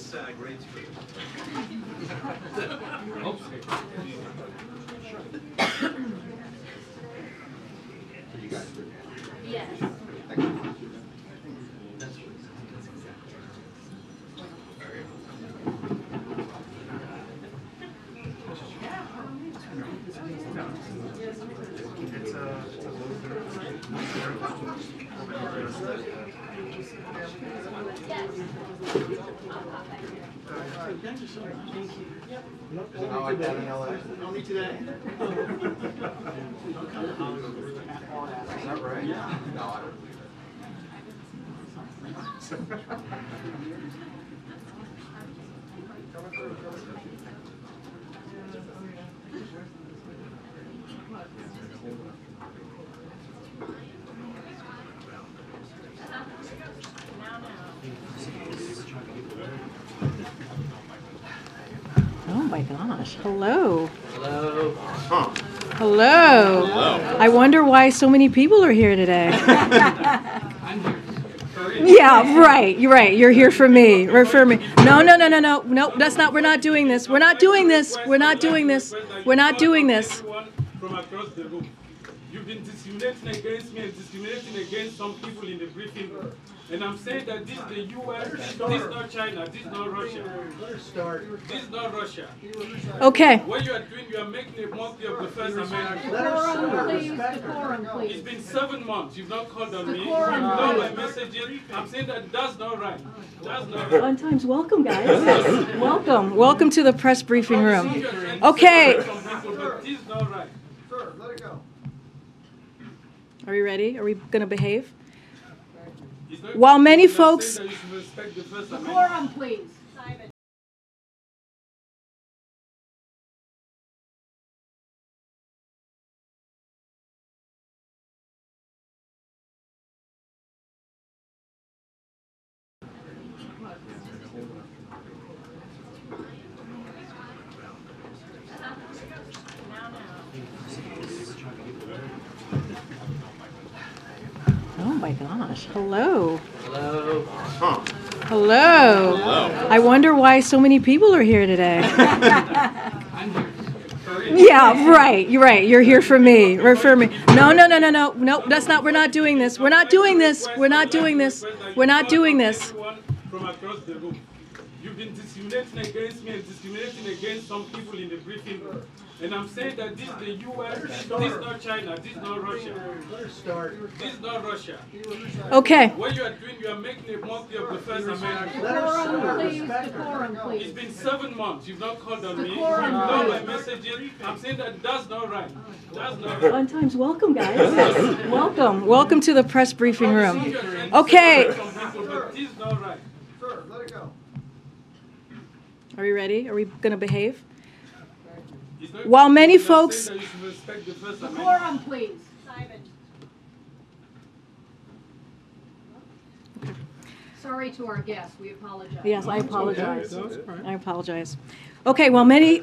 gets uh, grades for It's a, it's a Now I got an LA. Only today. Is that right? Yeah. No, I don't. Oh my gosh. Hello. Hello. Hello. I wonder why so many people are here today. yeah, right. You're right. You're here for me. Refer me. No, no, no, no, no. No, that's not. We're not doing this. We're not doing this. We're not doing this. We're not doing this. From across the room. You've been discriminating against me and discriminating against some people in the briefing room. And I'm saying that this is the US, this is not China, this is not Russia. This is not Russia. Okay. What you are doing, you are making a monkey of the First Amendment. Decorum, please, decorum, It's been seven months, you've not called on me, you've Decorum, ignored my messages. I'm saying that that's not right. That's not right. Fun times. Welcome, guys. Welcome. Welcome to the press briefing room. Okay. Some people, but this is not right. Sir, let it go. Are we ready? Are we going to behave? It's not While many folks- that you should respect the First Decorum, please. My gosh. Hello. Hello. Hello. Hello. I wonder why so many people are here today. yeah, right. You're right. You're here for me. Refer me. No, no, no, no, no. No, that's not. We're not doing this. We're not doing this. We're not doing this. We're not doing this. From across the room. You've been discriminating against me and discriminating against some people in the briefing room. And I'm saying that this is the US, this is not China, this is not Russia. This is not Russia. Okay. What you are doing, you are making a monkey of the First Amendment. Decorum, please, decorum, It's please. been seven months, you've not called on me, you've Decorum, ignored my messages. I'm saying that that's not right. That's not right. Fun times. Welcome, guys. Welcome. Welcome to the press briefing room. Okay. People, but this is not right. Sir, let it go. Are we ready? Are we going to behave? It's not- While many folks- that you should the First Amendment. Decorum. Sorry to our guests, we apologize. Yes, I apologize. I apologize. Okay, well, many,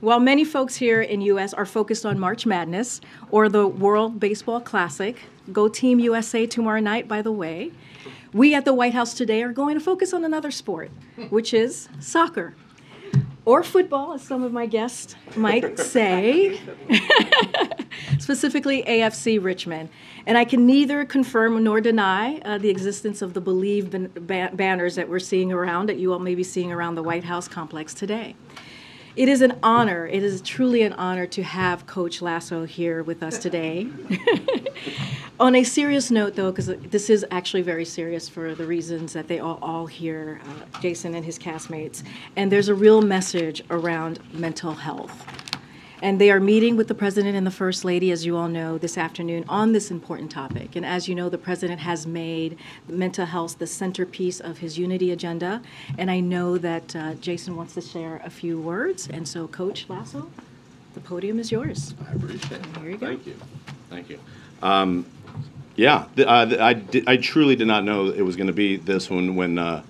while many folks here in U.S. are focused on March Madness or the World Baseball Classic, go Team USA tomorrow night, by the way, we at the White House today are going to focus on another sport, which is soccer. Or football, as some of my guests might say, specifically AFC Richmond. And I can neither confirm nor deny uh, the existence of the Believe ban- banners that we're seeing around, that you all may be seeing around the White House complex today. It is an honor, it is truly an honor to have Coach Lasso here with us today. On a serious note, though, because this is actually very serious for the reasons that they all, all hear, uh, Jason and his castmates, and there's a real message around mental health. And they are meeting with the President and the First Lady, as you all know, this afternoon on this important topic. And as you know, the President has made mental health the centerpiece of his unity agenda. And I know that uh, Jason wants to share a few words. And so, Coach Lasso, the podium is yours. I appreciate it. Here you go. Thank you. Thank you. Um, yeah, th- uh, th- I, di- I truly did not know it was going to be this one when uh,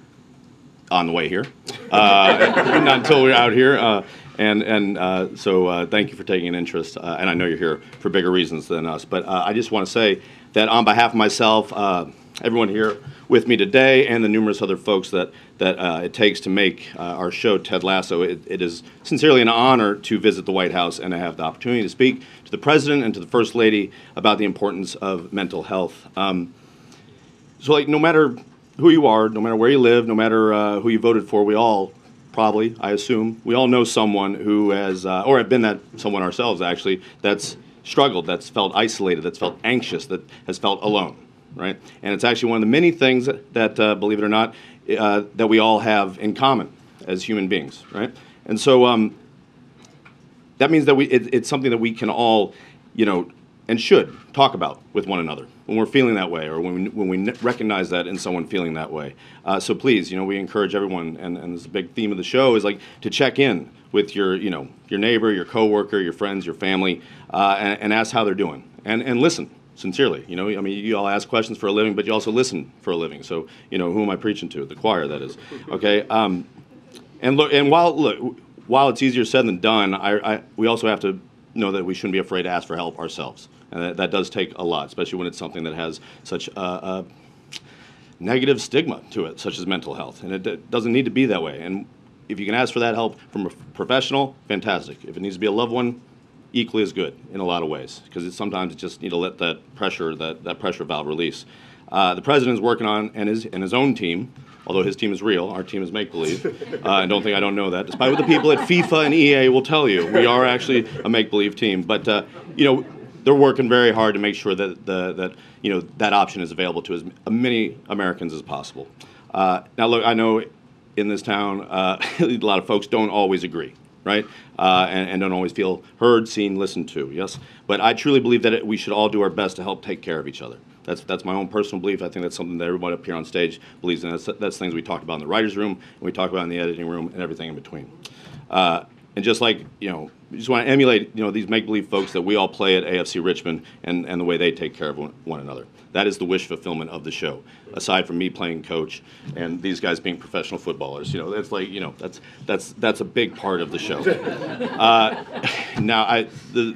on the way here. Uh, not until we are out here. Uh, and and uh, so uh, thank you for taking an interest. Uh, and I know you're here for bigger reasons than us. But uh, I just want to say that on behalf of myself, uh, everyone here, with me today and the numerous other folks that, that uh, it takes to make our show, Ted Lasso. It, it is sincerely an honor to visit the White House and to have the opportunity to speak to the President and to the First Lady about the importance of mental health. Um, so, like, no matter who you are, no matter where you live, no matter who you voted for, we all probably, I assume, we all know someone who has, uh, or have been that someone ourselves actually, that's struggled, that's felt isolated, that's felt anxious, that has felt alone, right? And it's actually one of the many things that, uh, believe it or not, uh, that we all have in common as human beings, right? And so um, that means that we, it, it's something that we can all, you know, and should talk about with one another when we're feeling that way or when we, when we recognize that in someone feeling that way. Uh, so please, you know, we encourage everyone, and, and this is a big theme of the show, is like to check in with your, you know, your neighbor, your coworker, your friends, your family, uh, and, and ask how they're doing, and, and listen sincerely. You know, I mean, you all ask questions for a living, but you also listen for a living. So, you know, who am I preaching to? The choir, that is. Okay. Um, and look, and while look, while it's easier said than done, I, I, we also have to know that we shouldn't be afraid to ask for help ourselves, and that, that does take a lot, especially when it's something that has such a, a negative stigma to it, such as mental health, and it, d doesn't need to be that way. And if you can ask for that help from a professional, fantastic. If it needs to be a loved one, equally as good in a lot of ways, because it's sometimes you just need to let that pressure, that, that pressure valve release. Uh, the president is working on, and his, and his own team, although his team is real, our team is make believe. Uh, and don't think I don't know that, despite what the people at FIFA and EA will tell you. We are actually a make believe team. But, uh, you know, they're working very hard to make sure that, the, that you know, that option is available to as many Americans as possible. Uh, now, look, I know in this town, uh, a lot of folks don't always agree, right? Uh, and, and don't always feel heard, seen, listened to, yes? But I truly believe that it, we should all do our best to help take care of each other. That's, that's my own personal belief. I think that's something that everybody up here on stage believes in. That's, that's things we talk about in the writer's room, and we talk about in the editing room, and everything in between. Uh, and just like, you know, just want to emulate, you know, these make-believe folks that we all play at AFC Richmond and, and the way they take care of one, one another. That is the wish fulfillment of the show, aside from me playing coach and these guys being professional footballers. You know, that's like, you know, that's, that's, that's a big part of the show. Uh, now, I, the,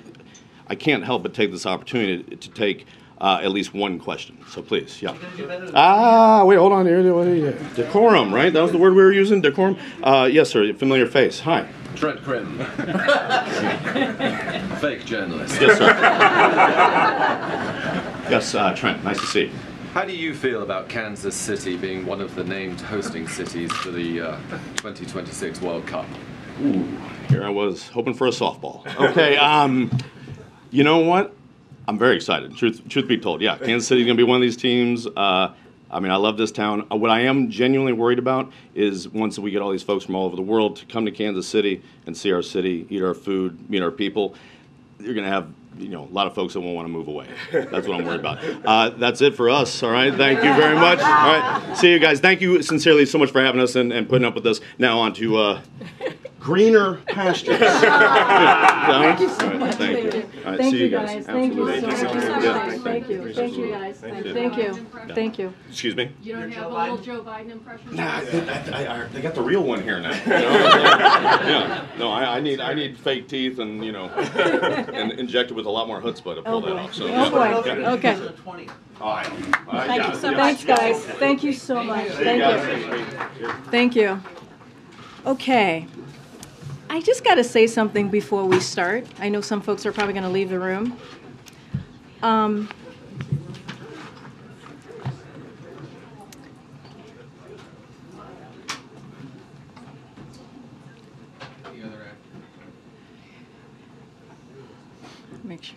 I can't help but take this opportunity to take uh, at least one question. So please, yeah. Ah, wait, hold on here. Decorum, right? That was the word we were using. Decorum. Uh, yes, sir. Familiar face. Hi. Trent Crimm. Fake journalist. Yes, sir. yes, uh, Trent. Nice to see you. How do you feel about Kansas City being one of the named hosting cities for the uh, 2026 World Cup? Ooh, here I was hoping for a softball. Okay. Um, you know what? I'm very excited. Truth, truth be told, yeah, Kansas City's gonna be one of these teams. Uh, I mean, I love this town. Uh, What I am genuinely worried about is once we get all these folks from all over the world to come to Kansas City and see our city, eat our food, meet our people, you're gonna have you know a lot of folks that won't want to move away. That's what I'm worried about. Uh, that's it for us. All right. Thank you very much. All right. See you guys. Thank you sincerely so much for having us and, and putting up with us. Now on to uh, greener pastures. Thank you so much. Thank you. All right, Thank see you you guys. guys, thank you so much. Thank you, thank you guys, thank you, thank you. Excuse me. You don't have a little Joe Biden impression? Nah, I, I, I, they got the real one here now. You know? yeah. No, I, I need I need fake teeth and you know and injected with a lot more chutzpah to pull Oh that off. So, oh boy, yeah. okay. Oh, I know. Uh, Thank you so yeah. much, guys. Thank you so much. Thank you. Thank you. Okay. I just got to say something before we start. I know some folks are probably going to leave the room. Um, make sure.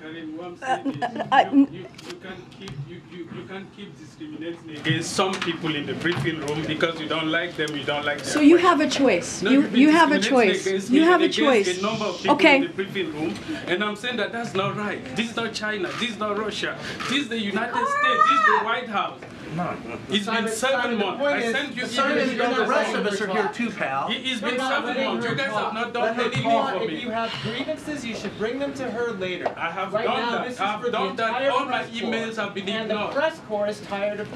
Karine, what I'm saying is, I- you, you, you can't keep you, you, you can't keep discriminating against some people in the briefing room because you don't like them, you don't like their So you have a choice. No, You, you have a choice. You have a choice. A number of people Okay. in the briefing room, and I'm saying that that's not right. This is not China. This is not Russia. This is the United ah! States. This is the White House. It's been seven months. I sent you Simon, emails. and the rest of us are here too, pal. It- It's been seven months. You guys have not done anything talk. for If you have grievances, you should bring them to her later. I have Right done now, that. I've done that. All my emails have been ignored. And the press corps is tired of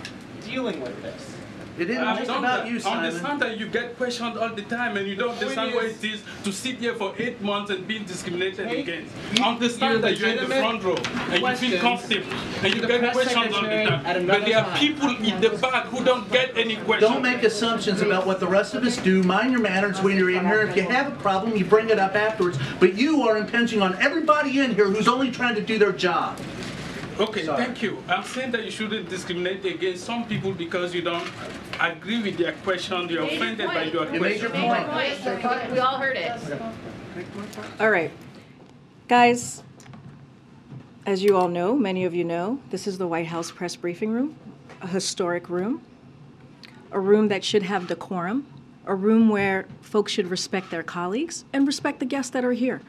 dealing with this. It isn't I just don't about you, Simon. understand that you get questioned all the time and you don't understand what it is to sit here for eight months and being discriminated Take against. you- I understand that you're in the front row and you feel comfortable and you get press questioned all the secretary time. But there are time. people in the back who don't get any questions. Don't make assumptions about what the rest of us do. Mind your manners when you're in here. If you have a problem, you bring it up afterwards. But you are impinging on everybody in here who's only trying to do their job. Okay, thank you. I'm saying that you shouldn't discriminate against some people because you don't agree with their question, you're offended by your You made your question. point. We all heard it. All right. Guys, as you all know, many of you know, this is the White House press briefing room, a historic room, a room that should have decorum, a room where folks should respect their colleagues and respect the guests that are here.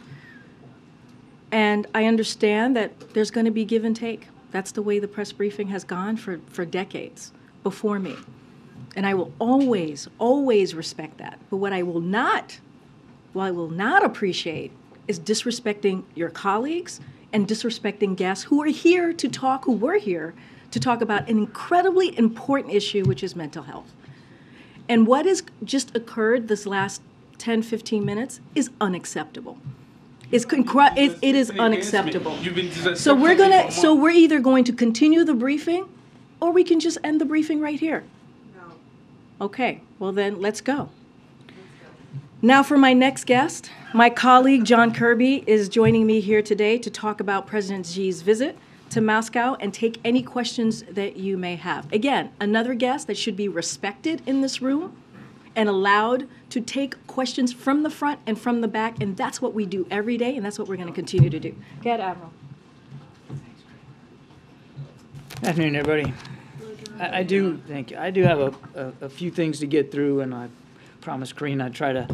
And I understand that there's going to be give and take. That's the way the press briefing has gone for, for decades before me. And I will always, always respect that. But what I will not what I will not appreciate is disrespecting your colleagues and disrespecting guests who are here to talk, who were here to talk about an incredibly important issue, which is mental health. And what has just occurred this last 10, 15 minutes is unacceptable. It's it, it is unacceptable. So we're gonna, so we're either going to continue the briefing, or we can just end the briefing right here. Okay, well then, let's go. Now for my next guest, my colleague John Kirby is joining me here today to talk about President Xi's visit to Moscow and take any questions that you may have. Again, another guest that should be respected in this room and allowed to take questions from the front and from the back, and that's what we do every day, and that's what we're going to continue to do. Go ahead, Admiral. Afternoon, everybody. I, I do thank you. I do have a, a, a few things to get through, and I promised Karine I'd try to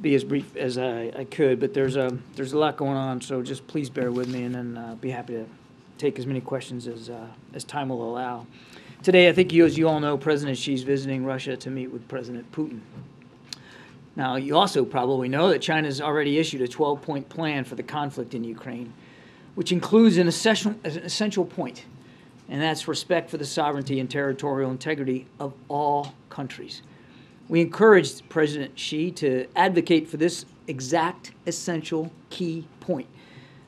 be as brief as I, I could. But there's a there's a lot going on, so just please bear with me, and then uh, be happy to take as many questions as uh, as time will allow. Today, I think you, as you all know, President Xi's visiting Russia to meet with President Putin. Now, you also probably know that China's already issued a 12-point plan for the conflict in Ukraine, which includes an essential, an essential point, and that's respect for the sovereignty and territorial integrity of all countries. We encouraged President Xi to advocate for this exact essential key point,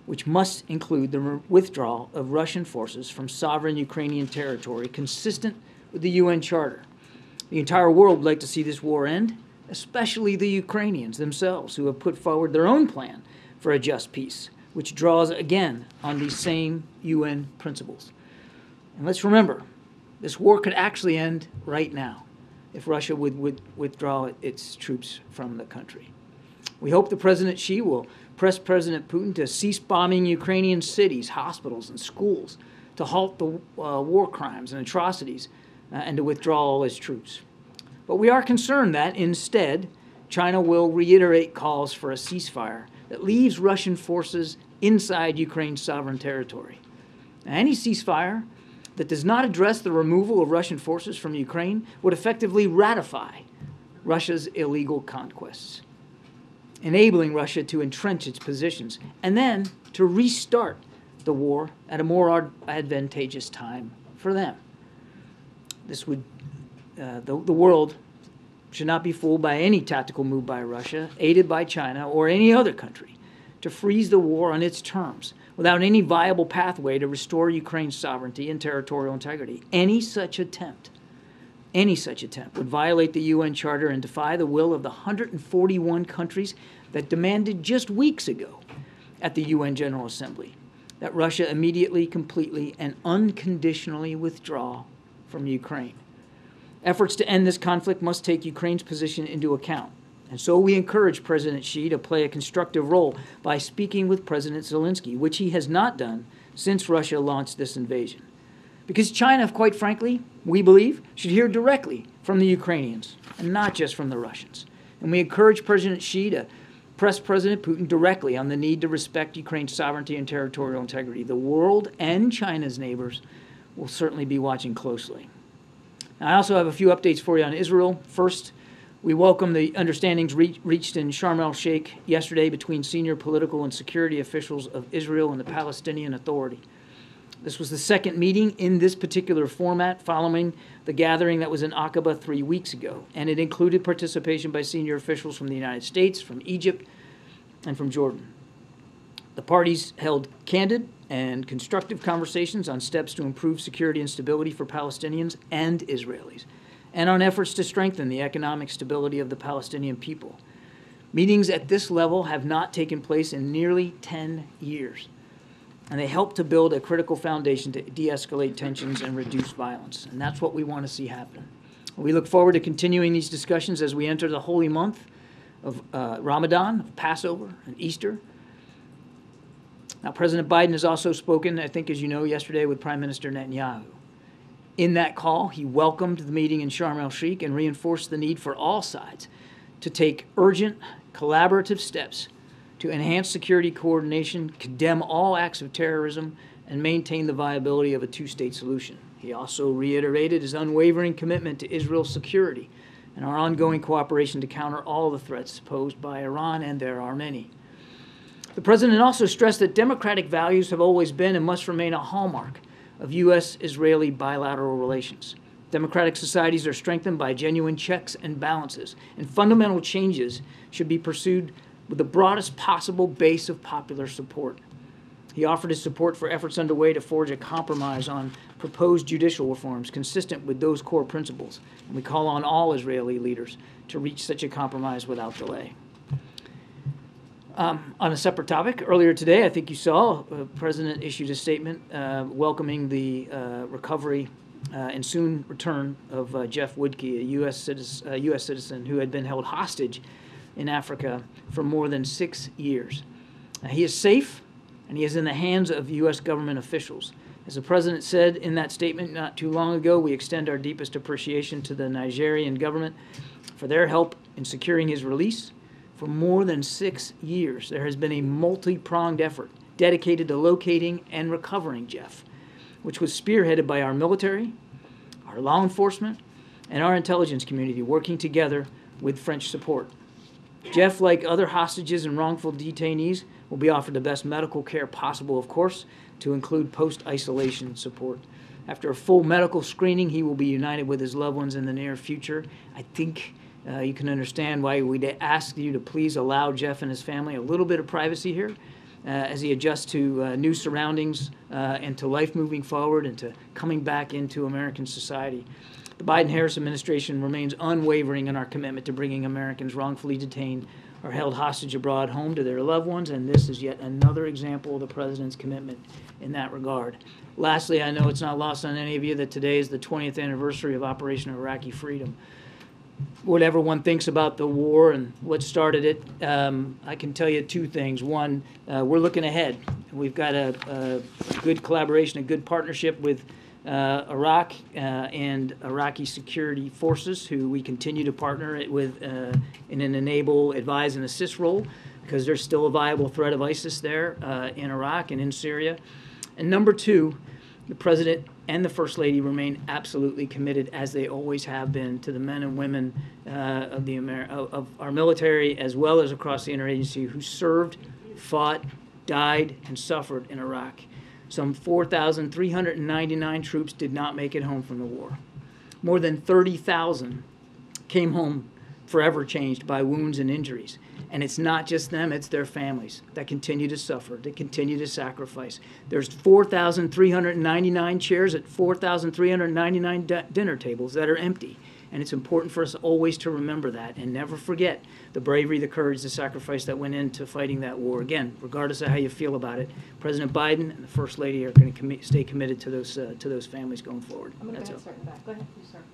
which must include the withdrawal of Russian forces from sovereign Ukrainian territory consistent with the UN Charter. The entire world would like to see this war end, especially the Ukrainians themselves, who have put forward their own plan for a just peace, which draws again on these same UN principles. And let's remember, this war could actually end right now if Russia would, would withdraw its troops from the country. We hope the President Xi will press President Putin to cease bombing Ukrainian cities, hospitals, and schools, to halt the uh, war crimes and atrocities, uh, and to withdraw all his troops. But we are concerned that, instead, China will reiterate calls for a ceasefire that leaves Russian forces inside Ukraine's sovereign territory. Any ceasefire that does not address the removal of Russian forces from Ukraine would effectively ratify Russia's illegal conquests, enabling Russia to entrench its positions and then to restart the war at a more ad- advantageous time for them. This would, uh, the, the world should not be fooled by any tactical move by Russia, aided by China or any other country, to freeze the war on its terms without any viable pathway to restore Ukraine's sovereignty and territorial integrity. Any such attempt, any such attempt would violate the UN Charter and defy the will of the 141 countries that demanded just weeks ago at the UN General Assembly that Russia immediately, completely, and unconditionally withdraw from Ukraine. Efforts to end this conflict must take Ukraine's position into account. And so we encourage President Xi to play a constructive role by speaking with President Zelensky, which he has not done since Russia launched this invasion. Because China, quite frankly, we believe, should hear directly from the Ukrainians and not just from the Russians. And we encourage President Xi to press President Putin directly on the need to respect Ukraine's sovereignty and territorial integrity. The world and China's neighbors will certainly be watching closely. Now, I also have a few updates for you on Israel. First, we welcome the understandings re- reached in Sharm el Sheikh yesterday between senior political and security officials of Israel and the Palestinian Authority. This was the second meeting in this particular format following the gathering that was in Aqaba three weeks ago, and it included participation by senior officials from the United States, from Egypt, and from Jordan. The parties held candid and constructive conversations on steps to improve security and stability for Palestinians and Israelis, and on efforts to strengthen the economic stability of the Palestinian people. Meetings at this level have not taken place in nearly 10 years, and they help to build a critical foundation to de escalate tensions and reduce violence. And that's what we want to see happen. We look forward to continuing these discussions as we enter the holy month of uh, Ramadan, of Passover, and Easter. Now, President Biden has also spoken, I think, as you know, yesterday with Prime Minister Netanyahu. In that call, he welcomed the meeting in Sharm el Sheikh and reinforced the need for all sides to take urgent, collaborative steps to enhance security coordination, condemn all acts of terrorism, and maintain the viability of a two state solution. He also reiterated his unwavering commitment to Israel's security and our ongoing cooperation to counter all the threats posed by Iran, and there are many. The president also stressed that democratic values have always been and must remain a hallmark of U.S. Israeli bilateral relations. Democratic societies are strengthened by genuine checks and balances, and fundamental changes should be pursued with the broadest possible base of popular support. He offered his support for efforts underway to forge a compromise on proposed judicial reforms consistent with those core principles. And we call on all Israeli leaders to reach such a compromise without delay. Um, on a separate topic, earlier today, I think you saw, uh, President issued a statement uh, welcoming the uh, recovery uh, and soon return of uh, Jeff Woodke, a U.S. Citizen, U.S. citizen who had been held hostage in Africa for more than six years. he is safe, and he is in the hands of U.S. government officials. As the president said in that statement not too long ago, we extend our deepest appreciation to the Nigerian government for their help in securing his release for more than six years, there has been a multi pronged effort dedicated to locating and recovering Jeff, which was spearheaded by our military, our law enforcement, and our intelligence community working together with French support. Jeff, like other hostages and wrongful detainees, will be offered the best medical care possible, of course, to include post isolation support. After a full medical screening, he will be united with his loved ones in the near future. I think uh, you can understand why we'd ask you to please allow Jeff and his family a little bit of privacy here uh, as he adjusts to uh, new surroundings uh, and to life moving forward and to coming back into American society. The Biden Harris administration remains unwavering in our commitment to bringing Americans wrongfully detained or held hostage abroad home to their loved ones, and this is yet another example of the president's commitment in that regard. Lastly, I know it's not lost on any of you that today is the 20th anniversary of Operation Iraqi Freedom whatever one thinks about the war and what started it, um, I can tell you two things. One, uh, we're looking ahead. We've got a, a, good collaboration, a good partnership with uh, Iraq uh, and Iraqi security forces, who we continue to partner with uh, in an enable, advise, and assist role, because there's still a viable threat of ISIS there uh, in Iraq and in Syria. And number two, the president and the First Lady remain absolutely committed, as they always have been, to the men and women uh, of, the Amer- of our military as well as across the interagency who served, fought, died, and suffered in Iraq. Some 4,399 troops did not make it home from the war. More than 30,000 came home forever changed by wounds and injuries. And it's not just them, it's their families that continue to suffer, that continue to sacrifice. There's 4,399 chairs at 4,399 d- dinner tables that are empty. And it's important for us always to remember that and never forget the bravery, the courage, the sacrifice that went into fighting that war. Again, regardless of how you feel about it, President Biden and the First Lady are going to commi- stay committed to those uh, to those families going forward. I'm going to start in the back. Go ahead, you start.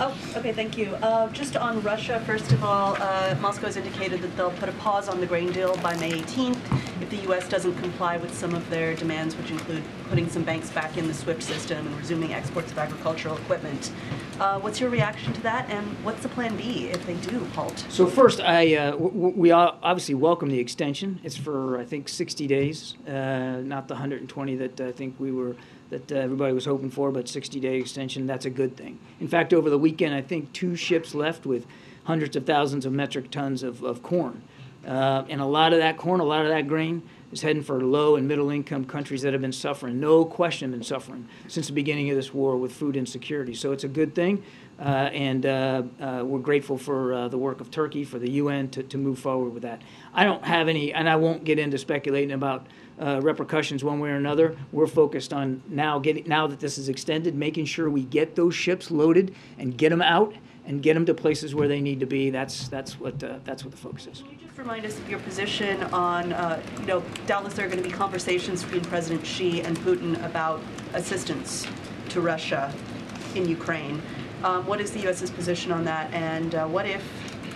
Oh, okay, thank you. Uh, just on Russia, first of all, uh, Moscow has indicated that they'll put a pause on the grain deal by May 18th if the U.S. doesn't comply with some of their demands, which include putting some banks back in the SWIFT system and resuming exports of agricultural equipment. Uh, what's your reaction to that, and what's the plan B if they do halt? So first, I uh, we obviously welcome the extension. It's for I think 60 days, uh, not the 120 that I think we were that uh, everybody was hoping for, but 60-day extension. That's a good thing. In fact, over the weekend, I think two ships left with hundreds of thousands of metric tons of, of corn Uh, and a lot of that corn, a lot of that grain is heading for low and middle income countries that have been suffering, no question, been suffering since the beginning of this war with food insecurity. So it's a good thing. Uh, and uh, uh, we're grateful for uh, the work of Turkey, for the UN to, to move forward with that. I don't have any, and I won't get into speculating about uh, repercussions one way or another. We're focused on now getting now that this is extended, making sure we get those ships loaded and get them out and get them to places where they need to be. That's that's what uh, that's what the focus is. Can you just remind us of your position on, uh, you know, doubtless there are going to be conversations between President Xi and Putin about assistance to Russia in Ukraine. Um, What is the U.S.'s position on that? And uh, what if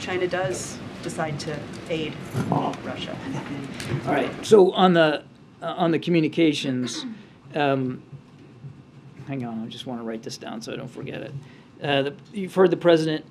China does decide to aid Russia? All right. So on the uh, on the communications, um, hang on. I just want to write this down so I don't forget it. Uh, the, you've heard the president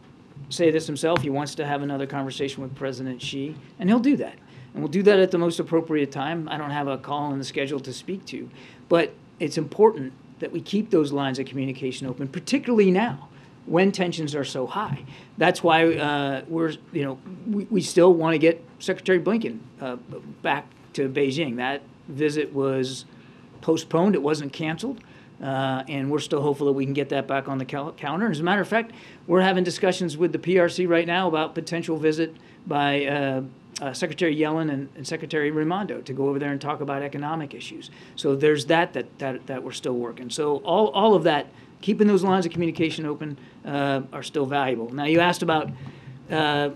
say this himself. He wants to have another conversation with President Xi, and he'll do that. And we'll do that at the most appropriate time. I don't have a call on the schedule to speak to, but it's important that we keep those lines of communication open, particularly now when tensions are so high. That's why uh, we're, you know, we, we still want to get Secretary Blinken uh, back to Beijing. That visit was postponed, it wasn't canceled. Uh, and we're still hopeful that we can get that back on the cal- calendar. As a matter of fact, we're having discussions with the PRC right now about potential visit by uh, uh, Secretary Yellen and, and Secretary Raimondo to go over there and talk about economic issues. So there's that that, that, that we're still working. So all, all of that, keeping those lines of communication open, uh, are still valuable. Now you asked about uh,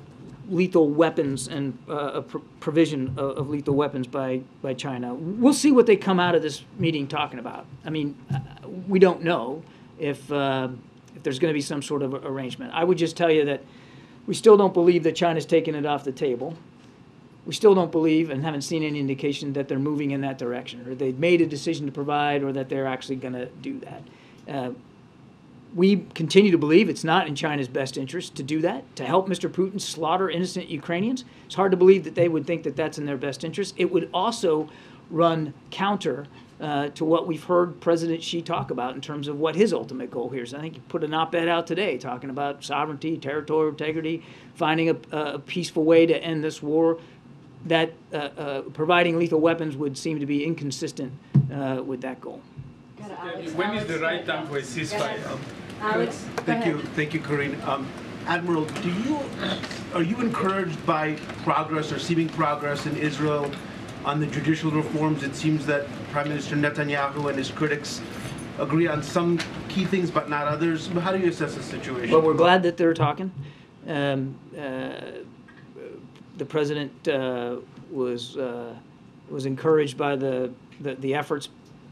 lethal weapons and uh, a pr- provision of, of lethal weapons by, by China. We'll see what they come out of this meeting talking about. I mean, uh, we don't know if, uh, if there's going to be some sort of arrangement. I would just tell you that we still don't believe that China's taken it off the table. We still don't believe and haven't seen any indication that they're moving in that direction or they've made a decision to provide or that they're actually going to do that. We continue to believe it's not in China's best interest to do that, to help Mr. Putin slaughter innocent Ukrainians. It's hard to believe that they would think that that's in their best interest. It would also run counter uh, to what we've heard President Xi talk about in terms of what his ultimate goal here is. I think he put an op ed out today talking about sovereignty, territorial integrity, finding a, a peaceful way to end this war. That uh, uh, providing lethal weapons would seem to be inconsistent uh, with that goal. When is the right time for a ceasefire? Alex, go Thank you, ahead. thank you, Karine. Um, Admiral, do you, are you encouraged by progress or seeming progress in Israel on the judicial reforms? It seems that Prime Minister Netanyahu and his critics agree on some key things but not others. How do you assess the situation? Well, we're glad that they're talking. Um, uh, the president uh, was uh, was encouraged by the, the, the efforts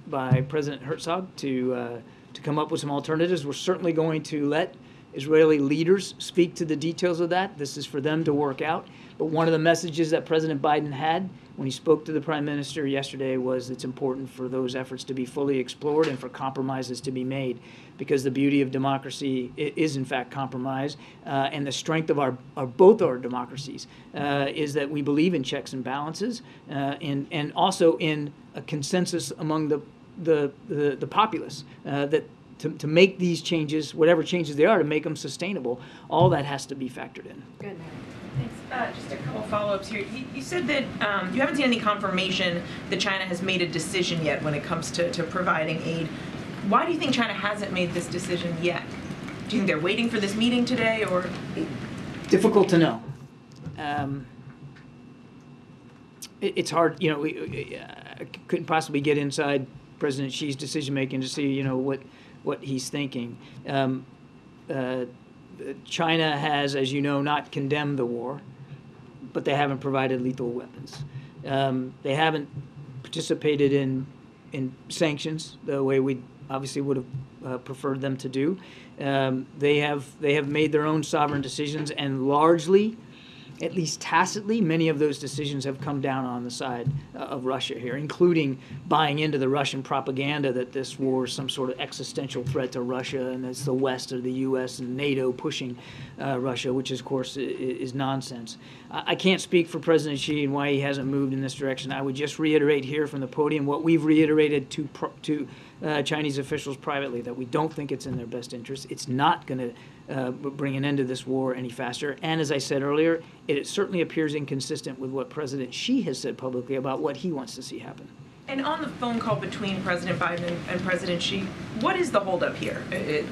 by President Herzog to uh, to come up with some alternatives. We're certainly going to let Israeli leaders speak to the details of that. This is for them to work out. But one of the messages that President Biden had when he spoke to the prime minister yesterday was it's important for those efforts to be fully explored and for compromises to be made because the beauty of democracy is in fact compromise uh, and the strength of our, both our democracies uh, is that we believe in checks and balances uh, and, and also in a consensus among the, the, the, the populace uh, that to, to make these changes, whatever changes they are, to make them sustainable, all that has to be factored in. Good. Thanks. Uh, just a couple follow-ups here. You, you said that um, you haven't seen any confirmation that China has made a decision yet when it comes to, to providing aid. Why do you think China hasn't made this decision yet? Do you think they're waiting for this meeting today, or Difficult to know. Um, it, it's hard, you know, we, I couldn't possibly get inside President Xi's decision making to see, you know, what what he's thinking. Um, uh, China has, as you know, not condemned the war, but they haven't provided lethal weapons. Um, they haven't participated in in sanctions the way we obviously would have uh, preferred them to do. Um, they have they have made their own sovereign decisions, and largely, at least tacitly, many of those decisions have come down on the side uh, of Russia here, including buying into the Russian propaganda that this war is some sort of existential threat to Russia, and it's the West or the U.S. and NATO pushing uh, Russia, which, of course, is nonsense. I I can't speak for President Xi and why he hasn't moved in this direction. I would just reiterate here from the podium what we've reiterated to to uh, Chinese officials privately that we don't think it's in their best interest. It's not going to uh, bring an end to this war any faster. And as I said earlier, it certainly appears inconsistent with what President Xi has said publicly about what he wants to see happen. And on the phone call between President Biden and, President Xi, what is the holdup here? It,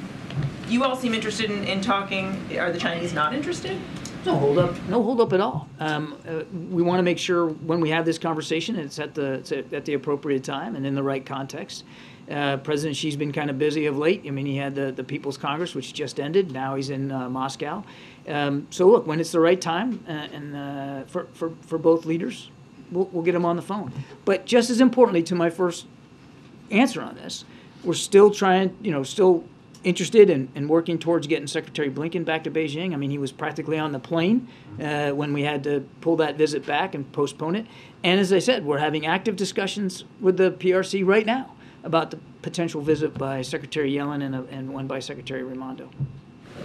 you all seem interested in, in talking. Are the Chinese not interested? No hold up. No hold up at all. Um, uh, we want to make sure when we have this conversation, it's at the it's at the appropriate time and in the right context. Uh, President Xi's been kind of busy of late. I mean, he had the, the People's Congress, which just ended. Now he's in uh, Moscow. Um, so look, when it's the right time, uh, and uh, for, for for both leaders, we'll, we'll get them on the phone. But just as importantly, to my first answer on this, we're still trying, you know, still interested in, in working towards getting Secretary Blinken back to Beijing. I mean, he was practically on the plane uh, when we had to pull that visit back and postpone it. And as I said, we're having active discussions with the PRC right now about the potential visit by Secretary Yellen and, uh, and one by Secretary Raimondo.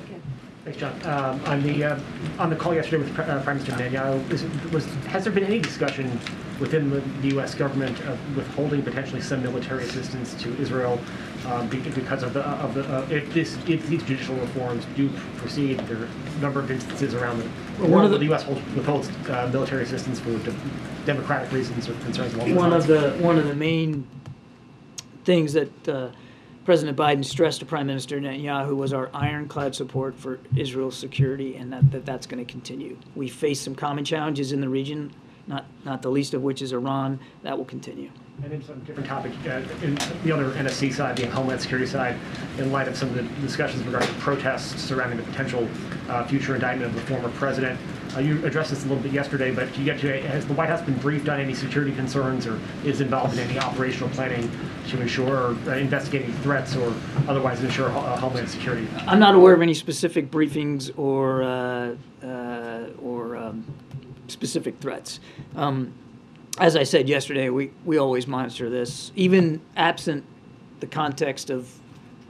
Okay. Thanks, John. Um, on the uh, on the call yesterday with uh, Prime Minister Netanyahu, is, was has there been any discussion within the, the U.S. government of withholding potentially some military assistance to Israel um, be- because of the of the uh, if this if these judicial reforms do proceed? There are a number of instances around the Well, one world of the- the U.S. holds, withholds uh, military assistance for de- democratic reasons or concerns along One of the one of the main things that uh, President Biden stressed to Prime Minister Netanyahu was our ironclad support for Israel's security, and that, that that's going to continue. We face some common challenges in the region, not not the least of which is Iran. That will continue. And in some different topic, uh, in the other NSC side, the Homeland Security side, in light of some of the discussions regarding protests surrounding the potential uh, future indictment of the former president, uh, you addressed this a little bit yesterday, but you get to, has the White House been briefed on any security concerns or is involved in any operational planning to ensure uh, investigating threats or otherwise ensure uh, Homeland Security? I'm not aware of any specific briefings or uh, uh, or um, specific threats. Um, as I said yesterday, we, we always monitor this, even absent the context of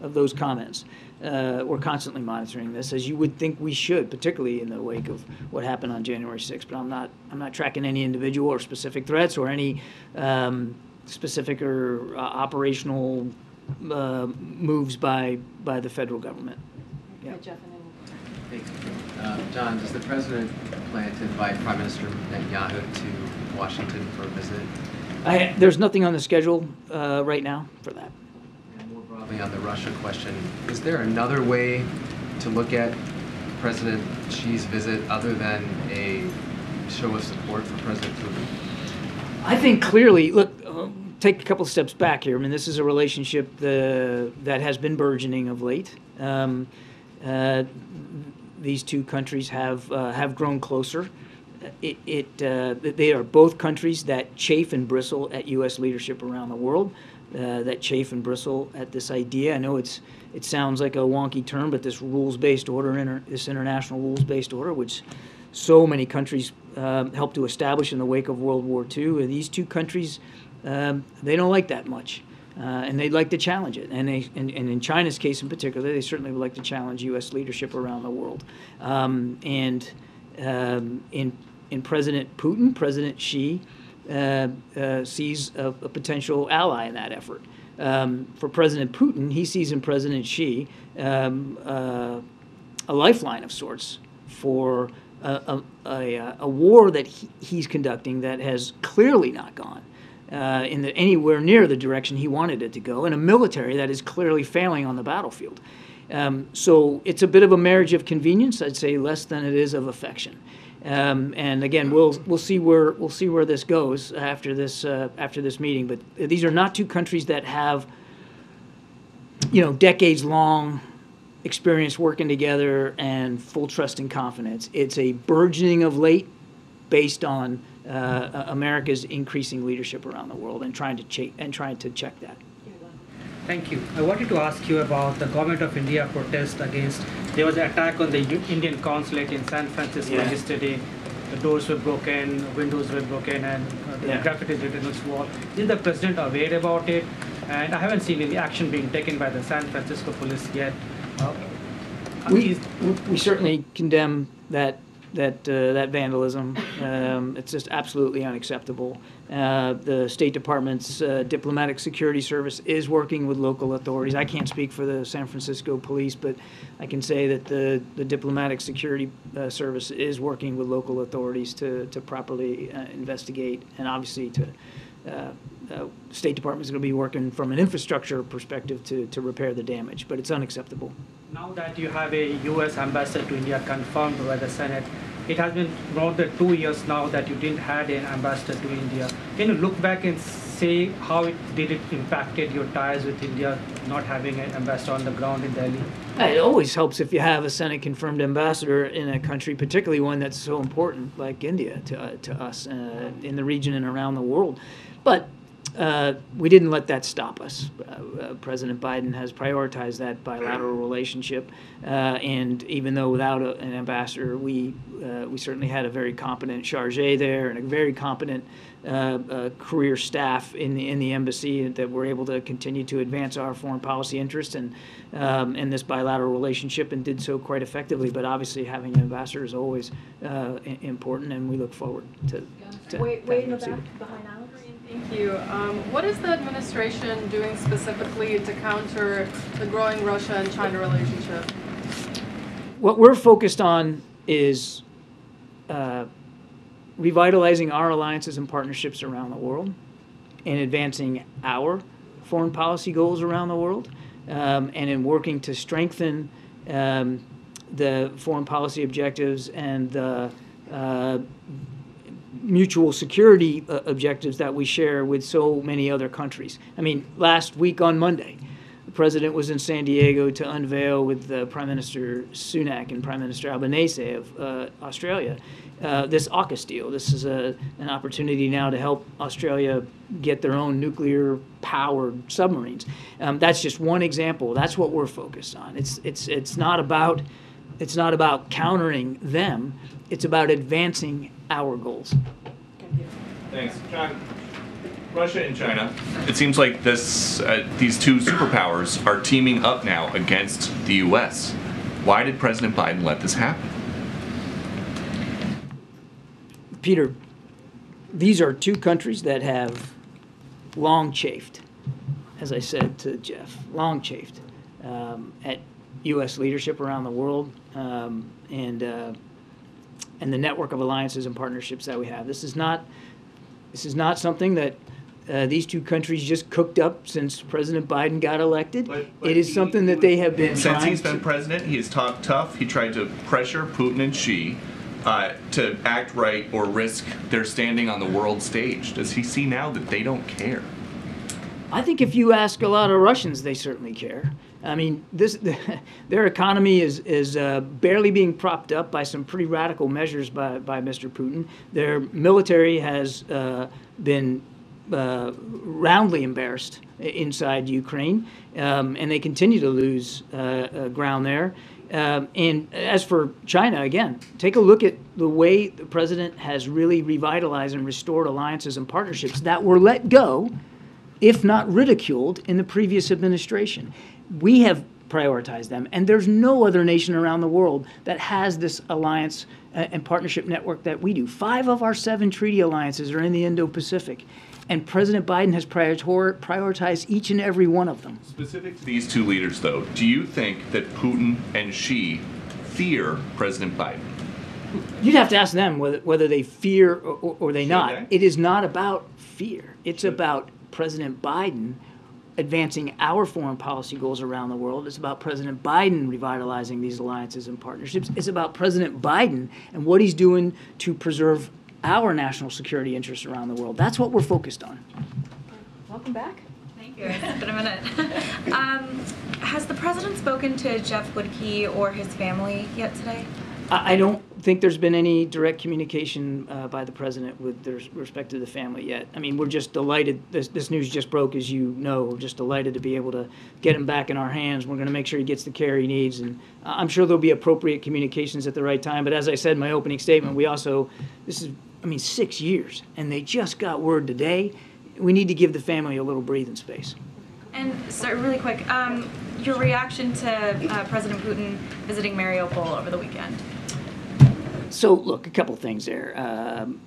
of those comments. Uh, we're constantly monitoring this, as you would think we should, particularly in the wake of what happened on January 6th. But I'm not I'm not tracking any individual or specific threats or any um, specific or uh, operational uh, moves by by the federal government. Yeah. Thanks. Uh, John, does the president plan to invite Prime Minister Netanyahu to Washington for a visit? I, there's nothing on the schedule uh, right now for that. On the Russia question, is there another way to look at President Xi's visit other than a show of support for President Putin? I think clearly, look, uh, take a couple steps back here. I mean, this is a relationship uh, that has been burgeoning of late. Um, uh, these two countries have uh, have grown closer. It, it uh, they are both countries that chafe and bristle at U.S. leadership around the world. Uh, that chafe and bristle at this idea. I know it's it sounds like a wonky term, but this rules-based order, inter, this international rules-based order, which so many countries um, helped to establish in the wake of World War II. And these two countries, um, they don't like that much. Uh, and they'd like to challenge it. And, they, and, and in China's case in particular, they certainly would like to challenge U.S. leadership around the world. Um, and um, in, in President Putin, President Xi uh, uh, sees a, a potential ally in that effort. Um, for President Putin, he sees in President Xi um, uh, a lifeline of sorts for a, a, a, a war that he, he's conducting that has clearly not gone uh, in the, anywhere near the direction he wanted it to go, and a military that is clearly failing on the battlefield. Um, so it's a bit of a marriage of convenience, I'd say, less than it is of affection. Um, and again, we'll we'll see where we'll see where this goes after this uh, after this meeting. But these are not two countries that have, you know, decades long experience working together and full trust and confidence. It's a burgeoning of late, based on uh, America's increasing leadership around the world and trying to and trying to check that. Thank you. I wanted to ask you about the government of India protest against. There was an attack on the U- Indian consulate in San Francisco Yeah. yesterday. The doors were broken, windows were broken, and uh, the Yeah. graffiti written on its wall. Is the president aware about it? And I haven't seen any action being taken by the San Francisco police yet. Uh, We, we certainly condemn that that uh, that vandalism. Um, it's just absolutely unacceptable. Uh, the State Department's uh, diplomatic security service is working with local authorities. I can't speak for the San Francisco police, but I can say that the, the diplomatic security uh, service is working with local authorities to, to properly uh, investigate and obviously to uh, State Department is going to be working from an infrastructure perspective to, to repair the damage, but it's unacceptable. Now that you have a U.S. ambassador to India confirmed by the Senate, it has been more than two years now that you didn't had an ambassador to India. Can you look back and say how it did it impacted your ties with India not having an ambassador on the ground in Delhi? It always helps if you have a Senate confirmed ambassador in a country, particularly one that's so important like India to, uh, to us uh, in the region and around the world. But uh, we didn't let that stop us. Uh, uh, President Biden has prioritized that bilateral relationship, uh, and even though without a, an ambassador, we uh, we certainly had a very competent charge there and a very competent uh, career staff in the in the embassy that were able to continue to advance our foreign policy interests and um, in this bilateral relationship, and did so quite effectively. But obviously, having an ambassador is always important, and we look forward to. to wait, wait in the back behind Alex. Thank you. Um, what is the administration doing specifically to counter the growing Russia and China relationship? What we're focused on is uh, revitalizing our alliances and partnerships around the world and advancing our foreign policy goals around the world um, and in working to strengthen um, the foreign policy objectives and the uh, mutual security uh, objectives that we share with so many other countries. I mean, last week on Monday, the president was in San Diego to unveil with uh, Prime Minister Sunak and Prime Minister Albanese of uh, Australia uh, this AUKUS deal. This is a, an opportunity now to help Australia get their own nuclear powered submarines. Um, that's just one example. That's what we're focused on. It's, it's, it's not about it's not about countering them. It's about advancing our goals. Thanks, John. Russia and China. It seems like this, uh, these two superpowers are teaming up now against the U.S. Why did President Biden let this happen? Peter, these are two countries that have long chafed, as I said to Jeff, long chafed um, at U.S. leadership around the world um, and uh, and the network of alliances and partnerships that we have. This is not this is not something that uh, these two countries just cooked up since President Biden got elected. But, but it is he, something that they have been since he's been president. He has talked tough. He tried to pressure Putin and Xi. Uh, to act right or risk their standing on the world stage. Does he see now that they don't care? I think if you ask a lot of Russians, they certainly care. I mean, this their economy is is uh, barely being propped up by some pretty radical measures by by Mr. Putin. Their military has uh, been uh, roundly embarrassed inside Ukraine, um, and they continue to lose uh, uh, ground there. Um, and as for China, again, take a look at the way the president has really revitalized and restored alliances and partnerships that were let go, if not ridiculed, in the previous administration we have prioritized them. And there's no other nation around the world that has this alliance uh, and partnership network that we do. Five of our seven treaty alliances are in the Indo Pacific. And President Biden has prioritized each and every one of them. Specific to these two leaders, though, do you think that Putin and Xi fear President Biden? You'd have to ask them whether, whether they fear or, or, they Should not. they? It is not about fear. It's about President Biden advancing our foreign policy goals around the world. It's about President Biden revitalizing these alliances and partnerships. It's about President Biden and what he's doing to preserve our national security interests around the world. That's what we're focused on. Welcome back. Thank you. It's been a minute. um, has the president spoken to Jeff Woodke or his family yet today? I don't think there's been any direct communication uh, by the president with respect to the family yet. I mean, we're just delighted. This, this news just broke, as you know. We're just delighted to be able to get him back in our hands. We're going to make sure he gets the care he needs, and I'm sure there'll be appropriate communications at the right time. But as I said in my opening statement, we also this is I mean six years, and they just got word today. We need to give the family a little breathing space. And sir, really quick, um, your reaction to uh, President Putin visiting Mariupol over the weekend? So, look, a couple things there. Um,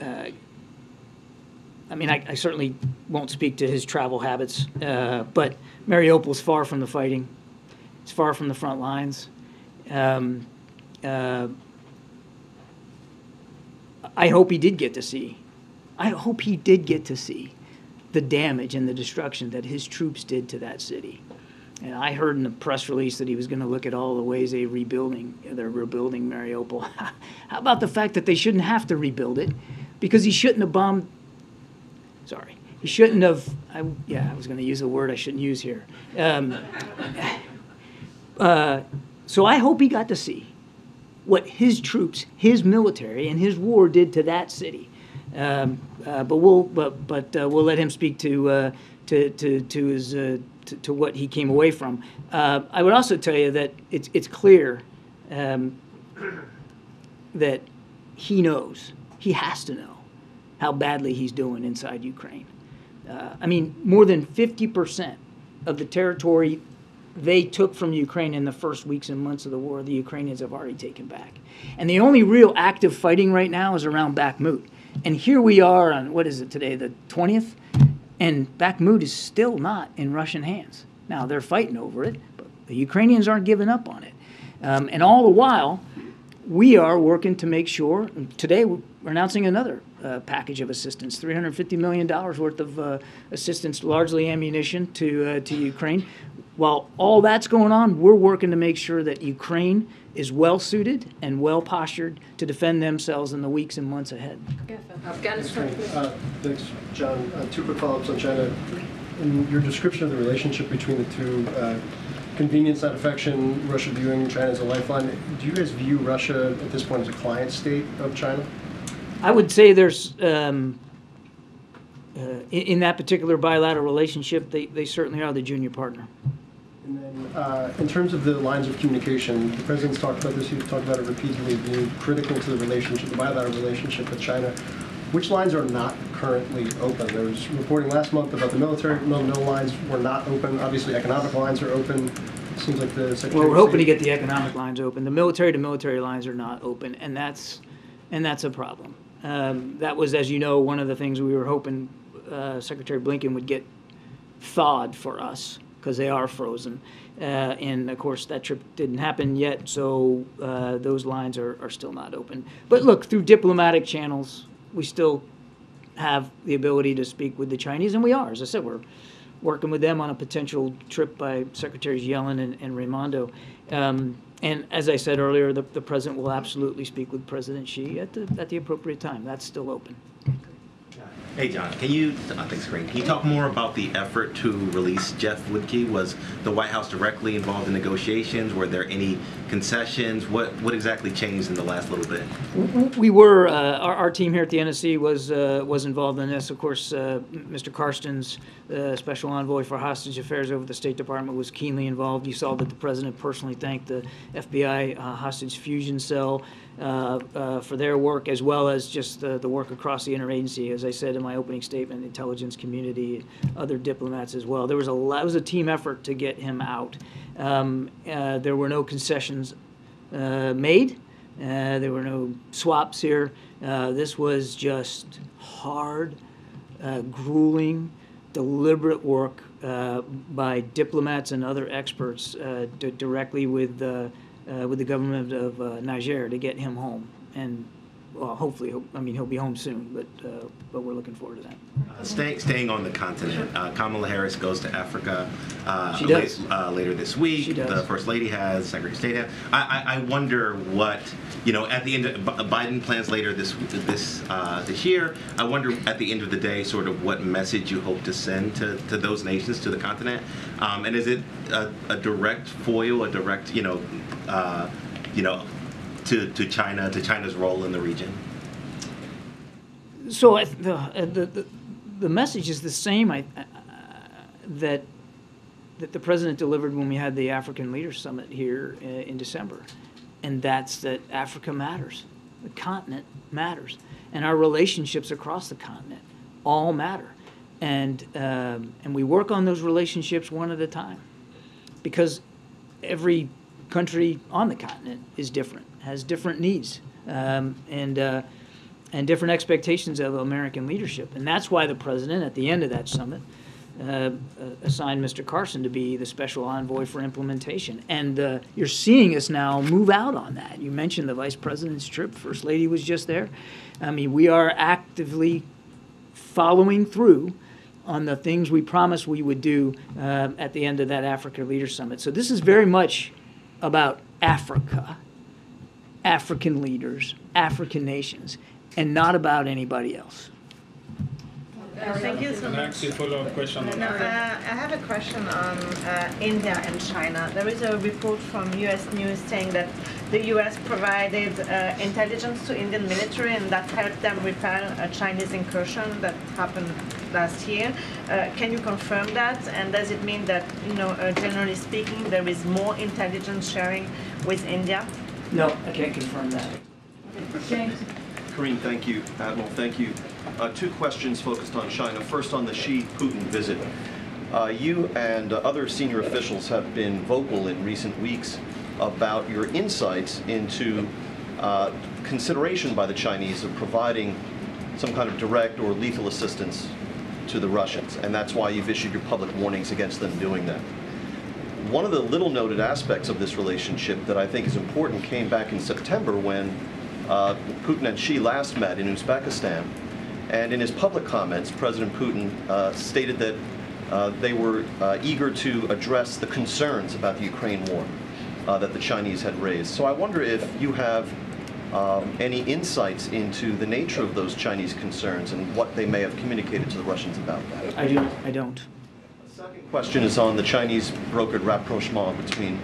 uh, I mean, I, I certainly won't speak to his travel habits, uh, but Mariupol's far from the fighting. It's far from the front lines. Um, uh, I hope he did get to see. I hope he did get to see the damage and the destruction that his troops did to that city. And I heard in the press release that he was going to look at all the ways they rebuilding, they're rebuilding Mariupol. How about the fact that they shouldn't have to rebuild it, because he shouldn't have bombed. Sorry, he shouldn't have. I, yeah, I was going to use a word I shouldn't use here. Um, uh, so I hope he got to see what his troops, his military, and his war did to that city. Um, uh, but we'll but but uh, we'll let him speak to uh, to to to his uh, to, to what he came away from. Uh, I would also tell you that it's it's clear um, that he knows he has to know how badly he's doing inside Ukraine. Uh, I mean, more than fifty percent of the territory they took from Ukraine in the first weeks and months of the war, the Ukrainians have already taken back. And the only real active fighting right now is around Bakhmut. And here we are on, what is it today, the 20th? And Bakhmut is still not in Russian hands. Now, they're fighting over it, but the Ukrainians aren't giving up on it. Um, and all the while, we are working to make sure, today we're announcing another uh, package of assistance, $350 million worth of uh, assistance, largely ammunition to, uh, to Ukraine. While all that's going on, we're working to make sure that Ukraine is well suited and well postured to defend themselves in the weeks and months ahead. Afghanistan. Uh, Thanks, John. Uh, Two quick follow-ups on China. In your description of the relationship between the two, uh, convenience, not affection, Russia viewing China as a lifeline, do you guys view Russia at this point as a client state of China? I would say there's, um, uh, in, in that particular bilateral relationship, they, they certainly are the junior partner. And then, uh, in terms of the lines of communication, the president's talked about this, he's talked about it repeatedly, being critical to the relationship, the bilateral relationship with China. Which lines are not currently open? There was reporting last month about the military, no, no lines were not open. Obviously, economic lines are open. Seems like the Secretary Well, we're hoping to get the economic lines open. The military to military lines are not open, and that's, and that's a problem. Um, that was, as you know, one of the things we were hoping uh, Secretary Blinken would get thawed for us because they are frozen. Uh, and of course, that trip didn't happen yet, so uh, those lines are, are still not open. But look, through diplomatic channels, we still have the ability to speak with the Chinese, and we are. As I said, we're working with them on a potential trip by Secretaries Yellen and, and Raimondo. Um, and as I said earlier, the, the president will absolutely speak with President Xi at the, at the appropriate time. That's still open. Hey, John, can you, uh, thanks. Can you talk more about the effort to release Jeff Woodke? Was the White House directly involved in negotiations? Were there any concessions? What, what exactly changed in the last little bit? We were, uh, our, our team here at the NSC was, uh, was involved in this. Of course, uh, Mr. Carstens, uh, Special Envoy for Hostage Affairs over the State Department, was keenly involved. You saw that the President personally thanked the FBI uh, Hostage Fusion Cell for their work, as well as just the, the work across the interagency. As I said in my opening statement, intelligence community, other diplomats as well. There was a lot, it was a team effort to get him out. Um, uh, there were no concessions uh, made. Uh, there were no swaps here. Uh, this was just hard, uh, grueling, deliberate work uh, by diplomats and other experts uh, directly with uh, uh, with the government of uh, Niger to get him home. And well, hopefully, I mean, he'll be home soon, but uh, but we're looking forward to that. Uh, Staying, staying on the continent, uh, Kamala Harris goes to Africa uh, She does. uh, later this week. She does. The First Lady has, Secretary of State has. I, I, I wonder what, you know, at the end, of, Biden plans later this this uh, this year. I wonder at the end of the day, sort of what message you hope to send to, to those nations, to the continent. Um, and is it a, a direct foil, a direct, you know, uh, you know, to, to China, to China's role in the region? So the, uh, the the the message is the same. I, uh, that that the president delivered when we had the African Leaders Summit here uh, in December, and that's that Africa matters, the continent matters, and our relationships across the continent all matter, and um, and we work on those relationships one at a time, because every country on the continent is different, has different needs. um, and uh, and different expectations of American leadership. And that's why the president, at the end of that summit, uh, uh, assigned Mr. Carson to be the special envoy for implementation. And uh, you're seeing us now move out on that. You mentioned the vice president's trip. First lady was just there. I mean, we are actively following through on the things we promised we would do uh, at the end of that Africa Leader Summit. So this is very much about Africa, African leaders, African nations, and not about anybody else. Thank you so Can I ask you a follow-up question No, uh. I have a question on uh, India and China. There is a report from U.S. News saying that the U.S. provided uh, intelligence to Indian military and that helped them repel a Chinese incursion that happened last year. Uh, can you confirm that? And does it mean that, you know, uh, generally speaking, there is more intelligence sharing with India? No, I can't confirm that. James. Karine, thank you. Admiral, thank you. Uh, two questions focused on China. First, on the Xi-Putin visit. Uh, you and uh, other senior officials have been vocal in recent weeks about your insights into uh, consideration by the Chinese of providing some kind of direct or lethal assistance to the Russians, and that's why you've issued your public warnings against them doing that. One of the little noted aspects of this relationship that I think is important came back in September when uh, Putin and Xi last met in Uzbekistan. And in his public comments, President Putin uh, stated that uh, they were uh, eager to address the concerns about the Ukraine war uh, that the Chinese had raised. So I wonder if you have um, any insights into the nature of those Chinese concerns and what they may have communicated to the Russians about that. I don't. I don't. Question is on the Chinese brokered rapprochement between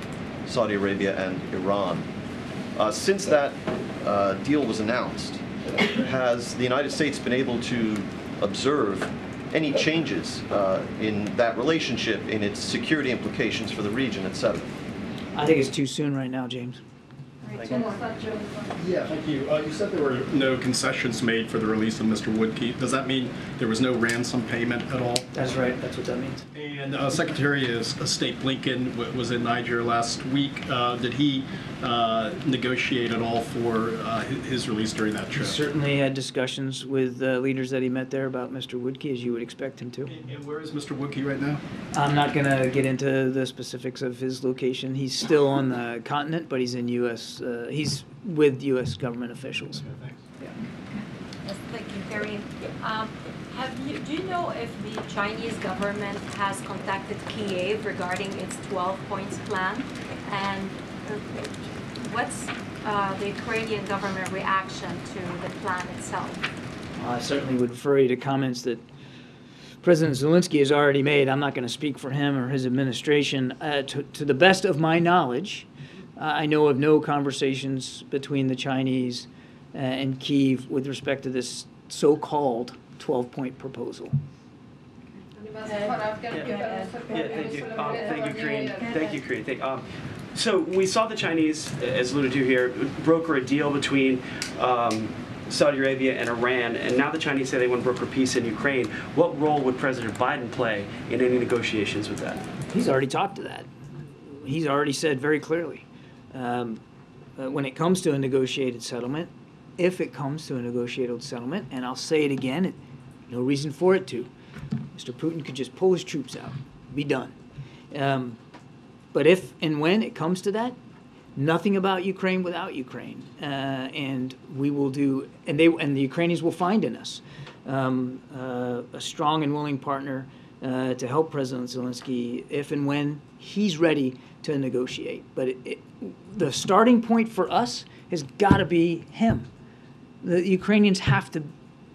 Saudi Arabia and Iran. Uh, since that uh, deal was announced, has the United States been able to observe any changes uh, in that relationship, in its security implications for the region, et cetera? I think it's too soon right now, James. Yeah, thank you. Uh, you said there were no concessions made for the release of Mr. Woodke. Does that mean there was no ransom payment at all? That's right. That's what that means. And uh, Secretary of State Blinken w- was in Niger last week. Uh, did he uh, negotiate at all for uh, his release during that He trip? certainly had discussions with uh, leaders that he met there about Mr. Woodke, as you would expect him to. And where is Mr. Woodke right now? I'm not going to get into the specifics of his location. He's still on the continent, but he's in U.S. Uh, he's with U.S. government officials. Yes, thank you, Karine. Um, have you, do you know if the Chinese government has contacted Kiev regarding its 12 points plan? And uh, what's uh, the Ukrainian government reaction to the plan itself? I certainly would refer you to comments that President Zelensky has already made. I'm not going to speak for him or his administration. Uh, to, to the best of my knowledge, uh, I know of no conversations between the Chinese uh, and Kiev with respect to this so-called 12-point proposal. Yeah, thank you. Um, thank you, Karine. Thank you, Karine. Thank, um, so we saw the Chinese, as alluded to here, broker a deal between um, Saudi Arabia and Iran, and now the Chinese say they want to broker peace in Ukraine. What role would President Biden play in any negotiations with that? He's already talked to that. He's already said very clearly, um, uh, when it comes to a negotiated settlement, if it comes to a negotiated settlement, and I'll say it again, no reason for it to, Mr. Putin could just pull his troops out, be done. Um, but if and when it comes to that, nothing about Ukraine without Ukraine, uh, and we will do, and they and the Ukrainians will find in us um, uh, a strong and willing partner uh, to help President Zelensky if and when he's ready to negotiate. But it, it, the starting point for us has got to be him. The Ukrainians have to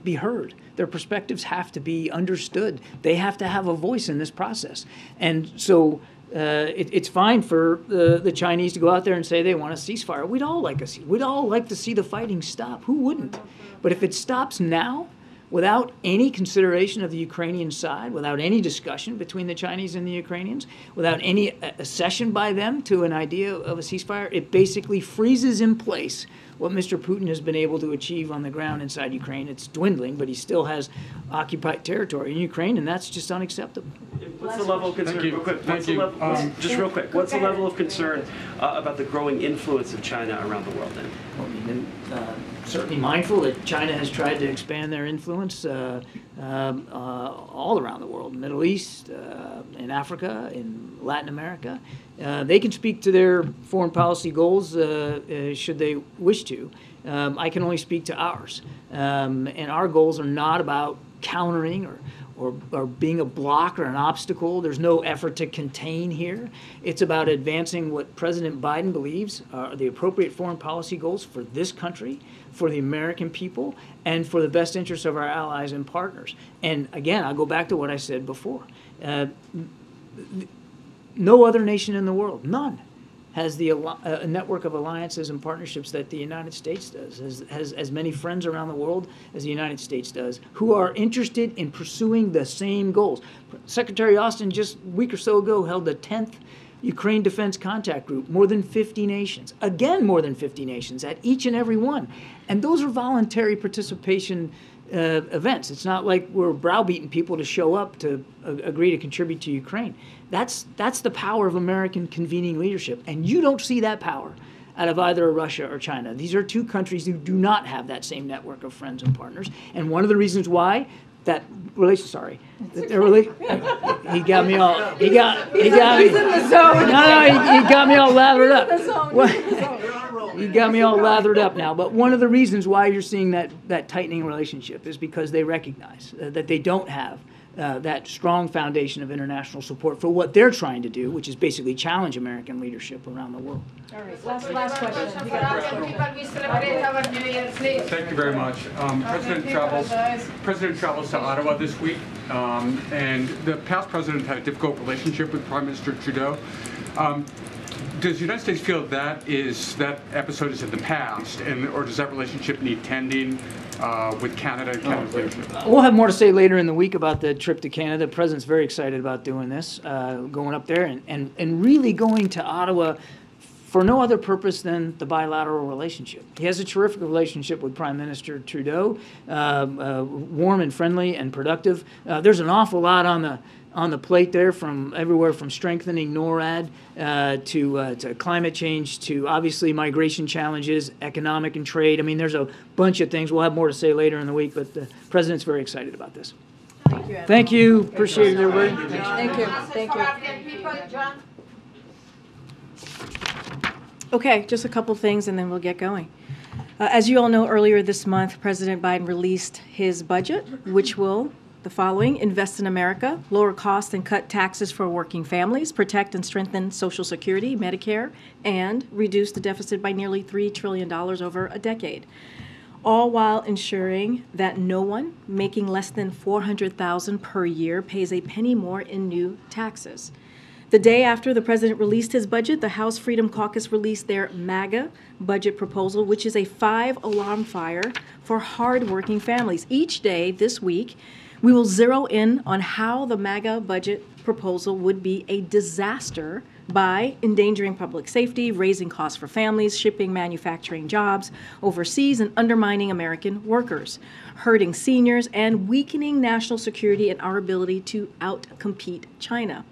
be heard. Their perspectives have to be understood. They have to have a voice in this process. And so uh, it, it's fine for the, Chinese to go out there and say they want a ceasefire. We'd all like a. We'd all like to see the fighting stop. Who wouldn't? But if it stops now, without any consideration of the Ukrainian side, without any discussion between the Chinese and the Ukrainians, without any uh, accession by them to an idea of a ceasefire, it basically freezes in place what Mr. Putin has been able to achieve on the ground inside Ukraine. It's dwindling, but he still has occupied territory in Ukraine, and that's just unacceptable. What's the level of concern, Thank you. real quick, Thank what's the you. level, Um, just real quick, what's the level of concern uh, about the growing influence of China around the world then? Well, we've uh, certainly mindful that China has tried to expand their influence uh, um, uh, all around the world, Middle East, uh, in Africa, in Latin America. Uh, they can speak to their foreign policy goals uh, should they wish to. Um, I can only speak to ours. Um, and our goals are not about countering or or, or being a block or an obstacle. There's no effort to contain here. It's about advancing what President Biden believes are the appropriate foreign policy goals for this country, for the American people, and for the best interests of our allies and partners. And again, I'll go back to what I said before. Uh, no other nation in the world, none, has the a network of alliances and partnerships that the United States does, has, has as many friends around the world as the United States does, who are interested in pursuing the same goals. Secretary Austin just a week or so ago held the 10th Ukraine Defense Contact Group, more than 50 nations, again, more than 50 nations at each and every one. And those are voluntary participation uh, events. It's not like we're browbeating people to show up to uh, agree to contribute to Ukraine. That's that's the power of American convening leadership, and you don't see that power out of either Russia or China. These are two countries who do not have that same network of friends and partners, and one of the reasons why that relation sorry rela- he got me all he got he got me He's in the zone. no no he, he got me all lathered up He's in the zone. What- He's in the zone. you got me all lathered up now. But one of the reasons why you're seeing that, that tightening relationship is because they recognize uh, that they don't have uh, that strong foundation of international support for what they're trying to do, which is basically challenge American leadership around the world. All right, last, last question. You got this question. Thank you very much. Um, President travels, President travels to Ottawa this week, um, and the past president had a difficult relationship with Prime Minister Trudeau. Um, does the United States feel that is that episode is in the past, and or does that relationship need tending uh, with Canada and Canada's leadership? We'll have more to say later in the week about the trip to Canada. The president's very excited about doing this, uh, going up there and, and, and really going to Ottawa for no other purpose than the bilateral relationship. He has a terrific relationship with Prime Minister Trudeau, uh, uh, warm and friendly and productive. Uh, there's an awful lot on the on the plate there from everywhere from strengthening NORAD uh, to, uh, to climate change to obviously migration challenges, economic and trade. I mean, there's a bunch of things. We'll have more to say later in the week, but the president's very excited about this. Thank you. Thank you. Appreciate it, everybody. Thank you. Thank you. Okay, just a couple things and then we'll get going. Uh, as you all know, earlier this month, President Biden released his budget, which will the following invest in America, lower costs and cut taxes for working families, protect and strengthen Social Security, Medicare, and reduce the deficit by nearly $3 trillion over a decade. All while ensuring that no one making less than 400,000 per year pays a penny more in new taxes. The day after the president released his budget, the House Freedom Caucus released their MAGA budget proposal, which is a five alarm fire for hardworking families. Each day this week, we will zero in on how the MAGA budget proposal would be a disaster by endangering public safety, raising costs for families, shipping manufacturing jobs overseas, and undermining American workers, hurting seniors, and weakening national security and our ability to outcompete China.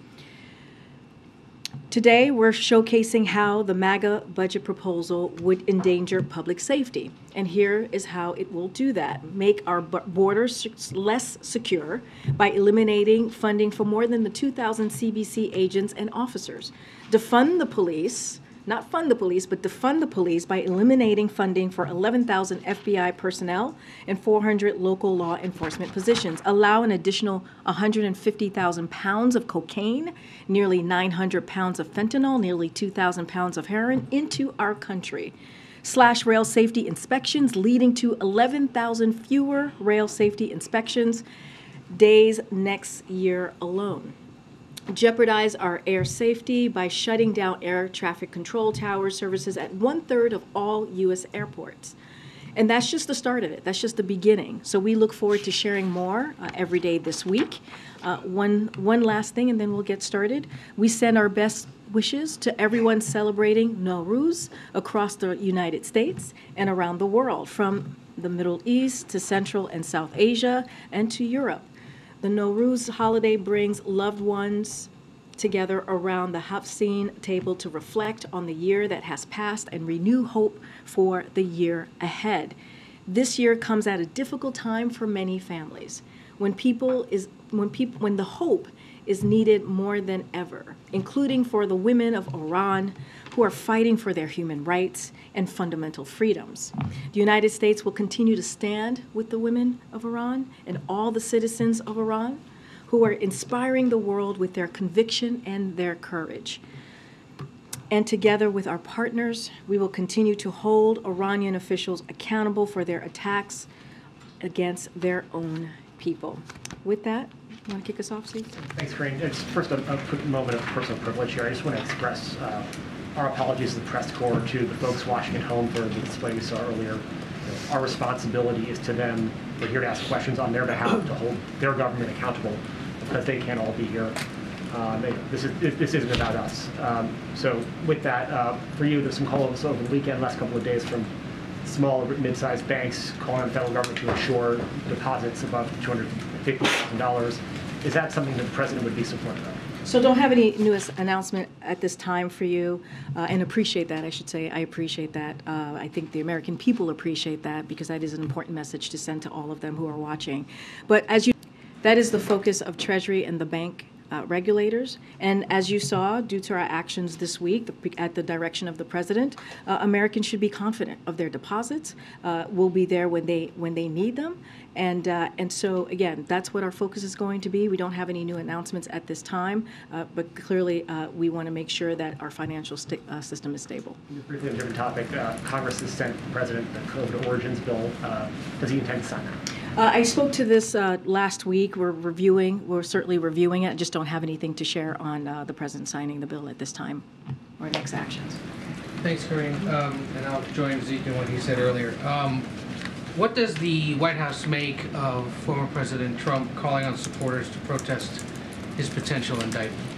Today, we're showcasing how the MAGA budget proposal would endanger public safety. And here is how it will do that make our borders less secure by eliminating funding for more than the 2,000 CBP agents and officers, defund the police. Not fund the police, but defund the police by eliminating funding for 11,000 FBI personnel and 400 local law enforcement positions. Allow an additional 150,000 pounds of cocaine, nearly 900 pounds of fentanyl, nearly 2,000 pounds of heroin into our country. Slash rail safety inspections, leading to 11,000 fewer rail safety inspections days next year alone jeopardize our air safety by shutting down air traffic control tower services at one third of all U.S. airports. And that's just the start of it. That's just the beginning. So we look forward to sharing more uh, every day this week. Uh, one, one last thing, and then we'll get started. We send our best wishes to everyone celebrating Nowruz across the United States and around the world, from the Middle East to Central and South Asia and to Europe. The Nowruz holiday brings loved ones together around the Haft-Seen table to reflect on the year that has passed and renew hope for the year ahead. This year comes at a difficult time for many families when people is when people when the hope is needed more than ever, including for the women of Iran who are fighting for their human rights and fundamental freedoms. The United States will continue to stand with the women of Iran and all the citizens of Iran who are inspiring the world with their conviction and their courage. And together with our partners, we will continue to hold Iranian officials accountable for their attacks against their own people. With that, you want to kick us off, Steve? Thanks, Karine. It's first a, a moment of personal privilege here. I just want to express uh, our apologies to the press corps, to the folks watching at home for the display we saw earlier. Our responsibility is to them. We're here to ask questions on their behalf, to hold their government accountable, because they can't all be here. Um, this, is, this isn't about us. Um, so with that, uh, for you, there's some calls over the weekend, last couple of days from small, mid-sized banks calling on the federal government to ensure deposits above $250,000. Is that something that the president would be supportive of? So don't have any newest announcement at this time for you, uh, and appreciate that, I should say. I appreciate that. Uh, I think the American people appreciate that because that is an important message to send to all of them who are watching. But as you, that is the focus of Treasury and the bank uh, regulators. And as you saw, due to our actions this week, the, at the direction of the president, uh, Americans should be confident of their deposits. Uh, will be there when they when they need them. And uh, and so again, that's what our focus is going to be. We don't have any new announcements at this time, uh, but clearly uh, we want to make sure that our financial sta- uh, system is stable. Briefly, on a different topic, uh, Congress has sent the president the COVID origins bill. Uh, does he intend to sign that? Uh, I spoke to this uh, last week. We're reviewing, we're certainly reviewing it, just don't have anything to share on uh, the president signing the bill at this time or next actions. Thanks, Karine. Um, and I'll join Zeke in what he said earlier. Um, what does the White House make of former President Trump calling on supporters to protest his potential indictment?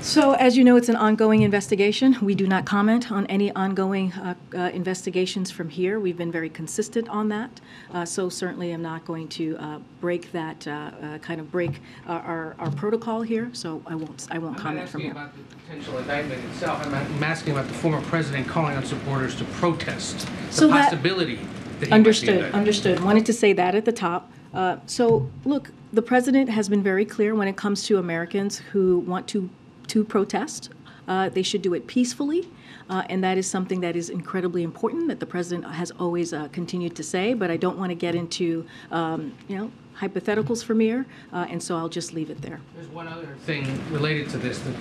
So, as you know, it's an ongoing investigation. We do not comment on any ongoing uh, uh, investigations from here. We've been very consistent on that. Uh, so, certainly, I'm not going to uh, break that uh, uh, kind of break our, our, protocol here. So, I won't I won't I'm comment not from asking here. about the potential indictment itself. I'm, I'm asking about the former president calling on supporters to protest the So possibility that he Understood, understood. Wanted to say that at the top. Uh, So, look, the president has been very clear when it comes to Americans who want to, to protest. Uh, They should do it peacefully, uh, and that is something that is incredibly important that the president has always uh, continued to say, but I don't want to get into, um, you know, hypotheticals from here, uh, and so I'll just leave it there. There's one other thing related to this that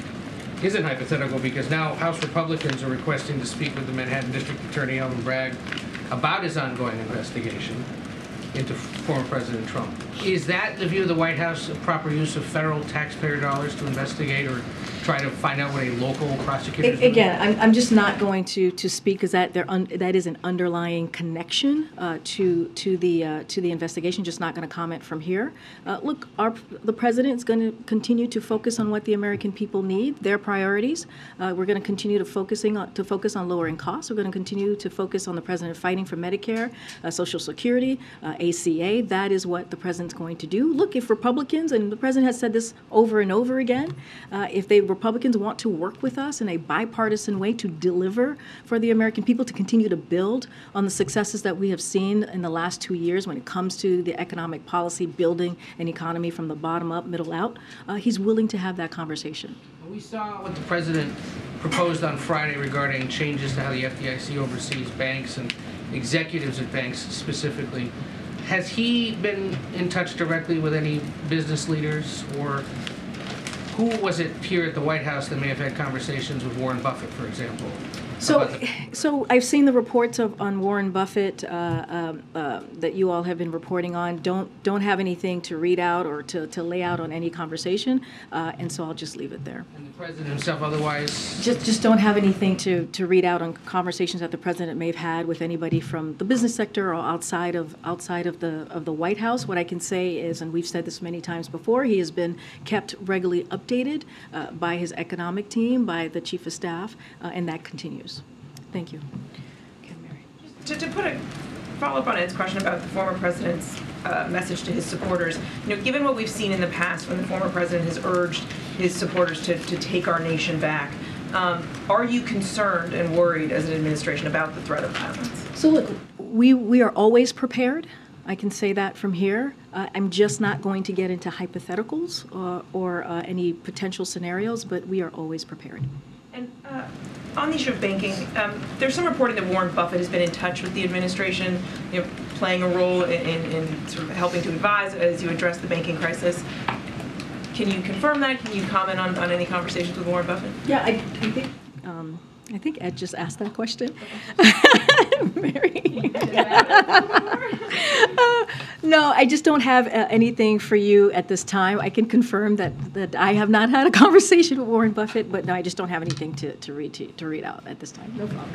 isn't hypothetical because now House Republicans are requesting to speak with the Manhattan District Attorney Alvin Bragg about his ongoing investigation into former President Trump. Is that the view of the White House, a proper use of federal taxpayer dollars to investigate or try to find out what a local prosecutor is Again, I'm, I'm just not going to, to speak because that there un, that is an underlying connection uh, to to the uh, to the investigation. Just not going to comment from here. Uh, look, our the president is going to continue to focus on what the American people need, their priorities. Uh, we're going to continue to focusing on, to focus on lowering costs. We're going to continue to focus on the president fighting for Medicare, uh, Social Security, uh, ACA. That is what the president's going to do. Look, if Republicans and the president has said this over and over again, uh, if they Republicans want to work with us in a bipartisan way to deliver for the American people, to continue to build on the successes that we have seen in the last two years when it comes to the economic policy, building an economy from the bottom up, middle out, uh, he's willing to have that conversation. We saw what the president proposed on Friday regarding changes to how the FDIC oversees banks and executives at banks specifically. Has he been in touch directly with any business leaders or who was it here at the White House that may have had conversations with Warren Buffett, for example? So, so I've seen the reports of, on Warren Buffett uh, um, uh, that you all have been reporting on. Don't, don't have anything to read out or to, to lay out on any conversation, uh, and so I'll just leave it there. And the president himself otherwise? Just, just don't have anything to, to read out on conversations that the president may have had with anybody from the business sector or outside of, outside of the, of the White House. What I can say is, and we've said this many times before, he has been kept regularly updated uh, by his economic team, by the chief of staff, uh, and that continues. Thank you. To, to put a follow up on Ed's question about the former president's uh, message to his supporters, you know, given what we've seen in the past when the former president has urged his supporters to, to take our nation back, um, are you concerned and worried as an administration about the threat of violence? So look, we, we are always prepared. I can say that from here. Uh, I'm just not going to get into hypotheticals uh, or uh, any potential scenarios, but we are always prepared. And uh, on the issue of banking, um, there's some reporting that Warren Buffett has been in touch with the administration, you know, playing a role in, in, in sort of helping to advise as you address the banking crisis. Can you confirm that? Can you comment on, on any conversations with Warren Buffett? Yeah, I, I think um, I think Ed just asked that question. Mary. Uh, no, I just don't have uh, anything for you at this time. I can confirm that, that I have not had a conversation with Warren Buffett, but no, I just don't have anything to, to read to, to read out at this time. No problem.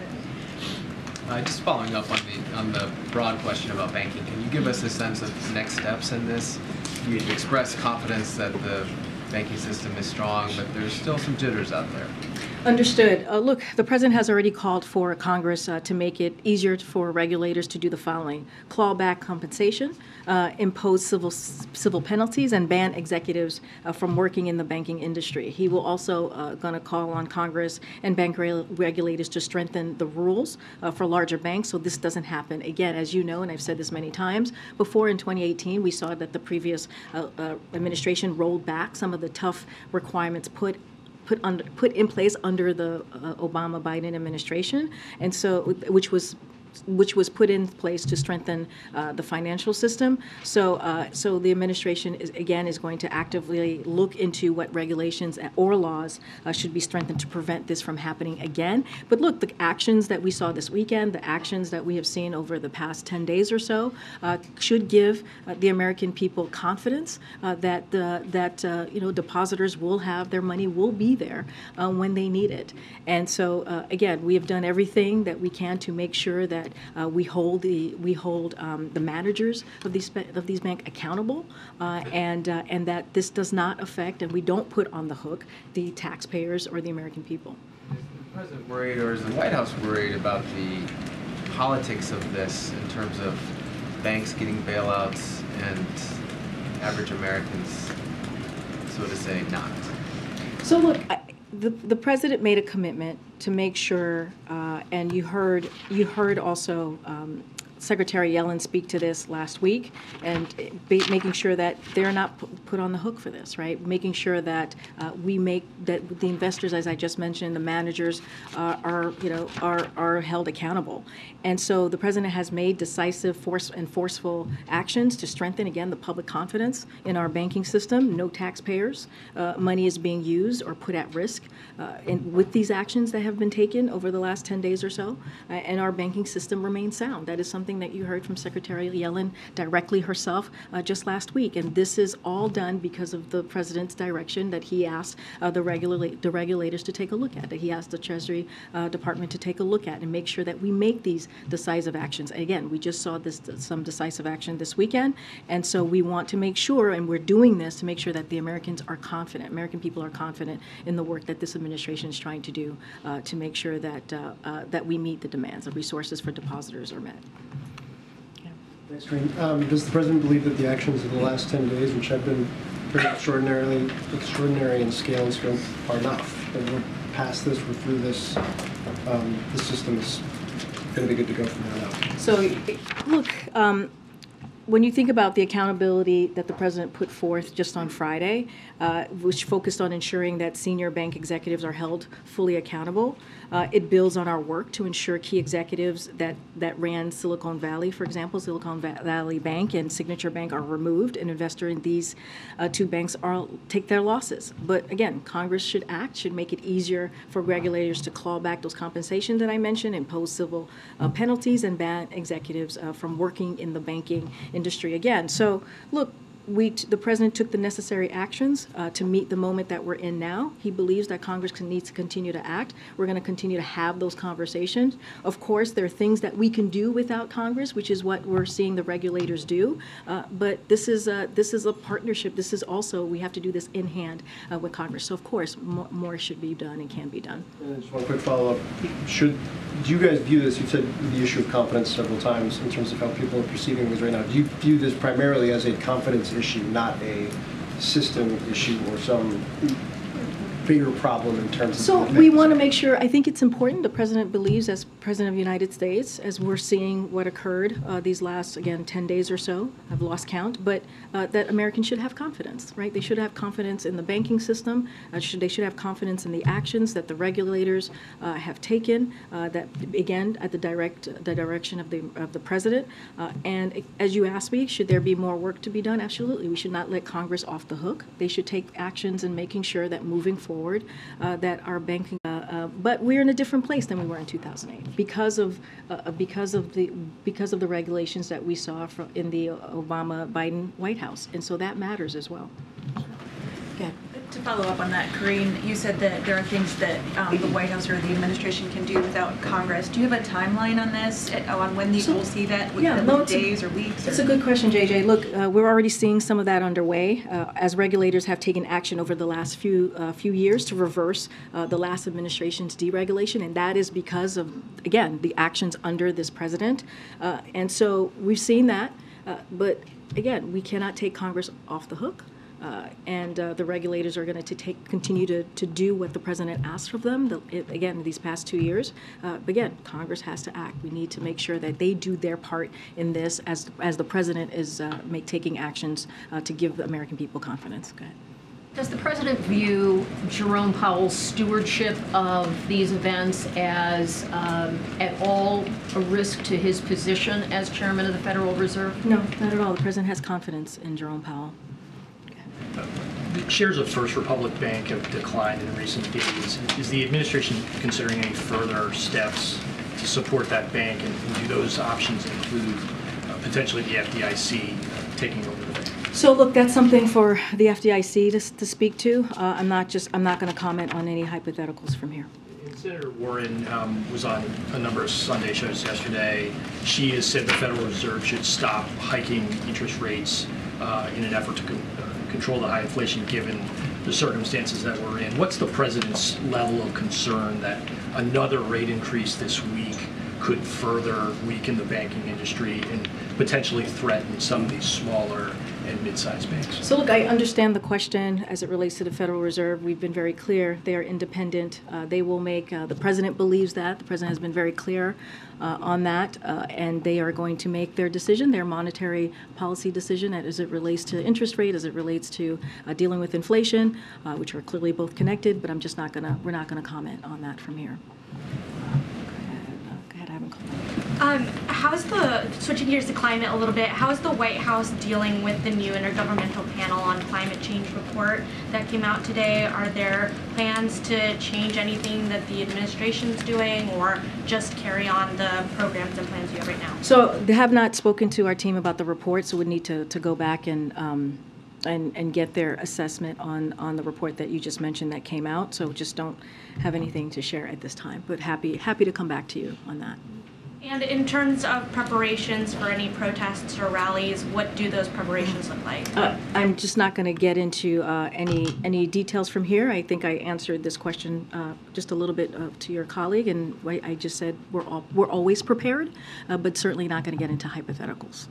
Uh, just following up on the on the broad question about banking, can you give us a sense of next steps in this? You've expressed confidence that the banking system is strong, but there's still some jitters out there. Understood. Uh, look, the president has already called for Congress uh, to make it easier for regulators to do the following: claw back compensation, uh, impose civil civil penalties, and ban executives uh, from working in the banking industry. He will also uh, going to call on Congress and bank re- regulators to strengthen the rules uh, for larger banks, so this doesn't happen again. As you know, and I've said this many times before, in 2018, we saw that the previous administration rolled back some of the tough requirements put put under, put in place under the uh, Obama Biden administration, and so which was which was put in place to strengthen uh, the financial system. So, uh, so the administration is, again is going to actively look into what regulations or laws uh, should be strengthened to prevent this from happening again. But look, the actions that we saw this weekend, the actions that we have seen over the past 10 days or so, uh, should give uh, the American people confidence uh, that the, that you know depositors will have their money will be there when they need it. And so, again, we have done everything that we can to make sure that uh, we hold the we hold um, the managers of these of these banks accountable, uh, and uh, and that this does not affect and we don't put on the hook the taxpayers or the American people. Is the president worried, or is the White House worried about the politics of this in terms of banks getting bailouts and average Americans, so to say, not? So look. I, the, the president made a commitment to make sure, uh, and you heard you heard also um, Secretary Yellen speak to this last week, and making sure that they're not put on the hook for this, right? Making sure that uh, we make that the investors, as I just mentioned, the managers uh, are, you know, are are held accountable. And so the president has made decisive, force and forceful actions to strengthen again the public confidence in our banking system. No taxpayers' uh, money is being used or put at risk, uh, and with these actions that have been taken over the last 10 days or so, uh, and our banking system remains sound. That is something that you heard from Secretary Yellen directly herself uh, just last week. And this is all done because of the president's direction that he asked uh, the, regula- the regulators to take a look at, that he asked the Treasury uh, Department to take a look at and make sure that we make these decisive actions. Again, we just saw this some decisive action this weekend. And so we want to make sure, and we're doing this to make sure that the Americans are confident, American people are confident in the work that this administration is trying to do uh, to make sure that, uh, uh, that we meet the demands, the resources for depositors are met. Um, does the president believe that the actions of the last 10 days, which have been very extraordinarily extraordinary in scale and scope, are enough? That we're past this, we're through this, um, the system is going to be good to go from now on? So, look, um, when you think about the accountability that the president put forth just on Friday, uh, which focused on ensuring that senior bank executives are held fully accountable, uh, it builds on our work to ensure key executives that, that ran Silicon Valley, for example, Silicon Valley Bank and Signature Bank are removed, and investors in these uh, two banks are take their losses. But again, Congress should act, should make it easier for regulators to claw back those compensations that I mentioned, impose civil uh, penalties, and ban executives uh, from working in the banking industry again. So, look, we, the president took the necessary actions uh, to meet the moment that we're in now. He believes that Congress can, needs to continue to act. We're going to continue to have those conversations. Of course, there are things that we can do without Congress, which is what we're seeing the regulators do. Uh, but this is a, this is a partnership. This is also we have to do this in hand uh, with Congress. So of course, more, more should be done and can be done. And just one quick follow-up. Should, do you guys view this, you've said the issue of confidence several times in terms of how people are perceiving things right now. Do you view this primarily as a confidence issue, not a system issue or some bigger problem in terms of? So we want to make sure, I think it's important, the president believes, as president of the United States, as we're seeing what occurred uh, these last, again, 10 days or so, I've lost count, but uh, that Americans should have confidence, right? They should have confidence in the banking system. Uh, should, they should have confidence in the actions that the regulators uh, have taken, uh, that, again, at the direct, the direction of the, of the president. Uh, And as you asked me, should there be more work to be done? Absolutely. We should not let Congress off the hook. They should take actions in making sure that moving forward, uh, that our banking, uh, uh, but we're in a different place than we were in 2008 because of, uh, because of the, because of the regulations that we saw from, in the Obama-Biden White House. And so that matters as well. Okay. To follow up on that, Karine, you said that there are things that um, the White House or the administration can do without Congress. Do you have a timeline on this, on when you will see that? Yeah, no, it's a- days or weeks? It's a good question, JJ. Look, uh, we're already seeing some of that underway uh, as regulators have taken action over the last few uh, few years to reverse uh, the last administration's deregulation, and that is because of again the actions under this president. Uh, and so we've seen that, uh, but again, we cannot take Congress off the hook. Uh, and uh, the regulators are going to take continue to, to do what the president asked of them. The, it, again, these past two years, uh, again, Congress has to act. We need to make sure that they do their part in this, as as the president is uh, make, taking actions uh, to give the American people confidence. Go ahead. Does the president view Jerome Powell's stewardship of these events as um, at all a risk to his position as chairman of the Federal Reserve? No, not at all. The president has confidence in Jerome Powell. The shares of First Republic Bank have declined in recent days. Is the administration considering any further steps to support that bank, and do those options include uh, potentially the FDIC taking over the bank? So look, that's something for the FDIC to, to speak to. Uh, I'm not just I'm not going to comment on any hypotheticals from here. Senator Warren um, was on a number of Sunday shows yesterday. She has said the Federal Reserve should stop hiking interest rates uh, in an effort to control the high inflation given the circumstances that we're in. What's the president's level of concern that another rate increase this week could further weaken the banking industry and potentially threaten some of these smaller and mid-sized banks? So look, I understand the question as it relates to the Federal Reserve. We've been very clear. They are independent. Uh, they will make, uh, the president believes that. The president has been very clear uh, on that. Uh, and they are going to make their decision, their monetary policy decision as it relates to interest rate, as it relates to uh, dealing with inflation, uh, which are clearly both connected. But I'm just not going to, we're not going to comment on that from here. Um, how's the switching gears to climate a little bit? How is the White House dealing with the new intergovernmental panel on climate change report that came out today? Are there plans to change anything that the administration's doing, or just carry on the programs and plans you have right now? So they have not spoken to our team about the report, so we need to, to go back and, um, and, and get their assessment on, on the report that you just mentioned that came out. So just don't have anything to share at this time, but happy, happy to come back to you on that. And in terms of preparations for any protests or rallies, what do those preparations look like? Uh, I'm just not going to get into uh, any, any details from here. I think I answered this question uh, just a little bit uh, to your colleague, and I I just said we're, all, we're always prepared, uh, but certainly not going to get into hypotheticals.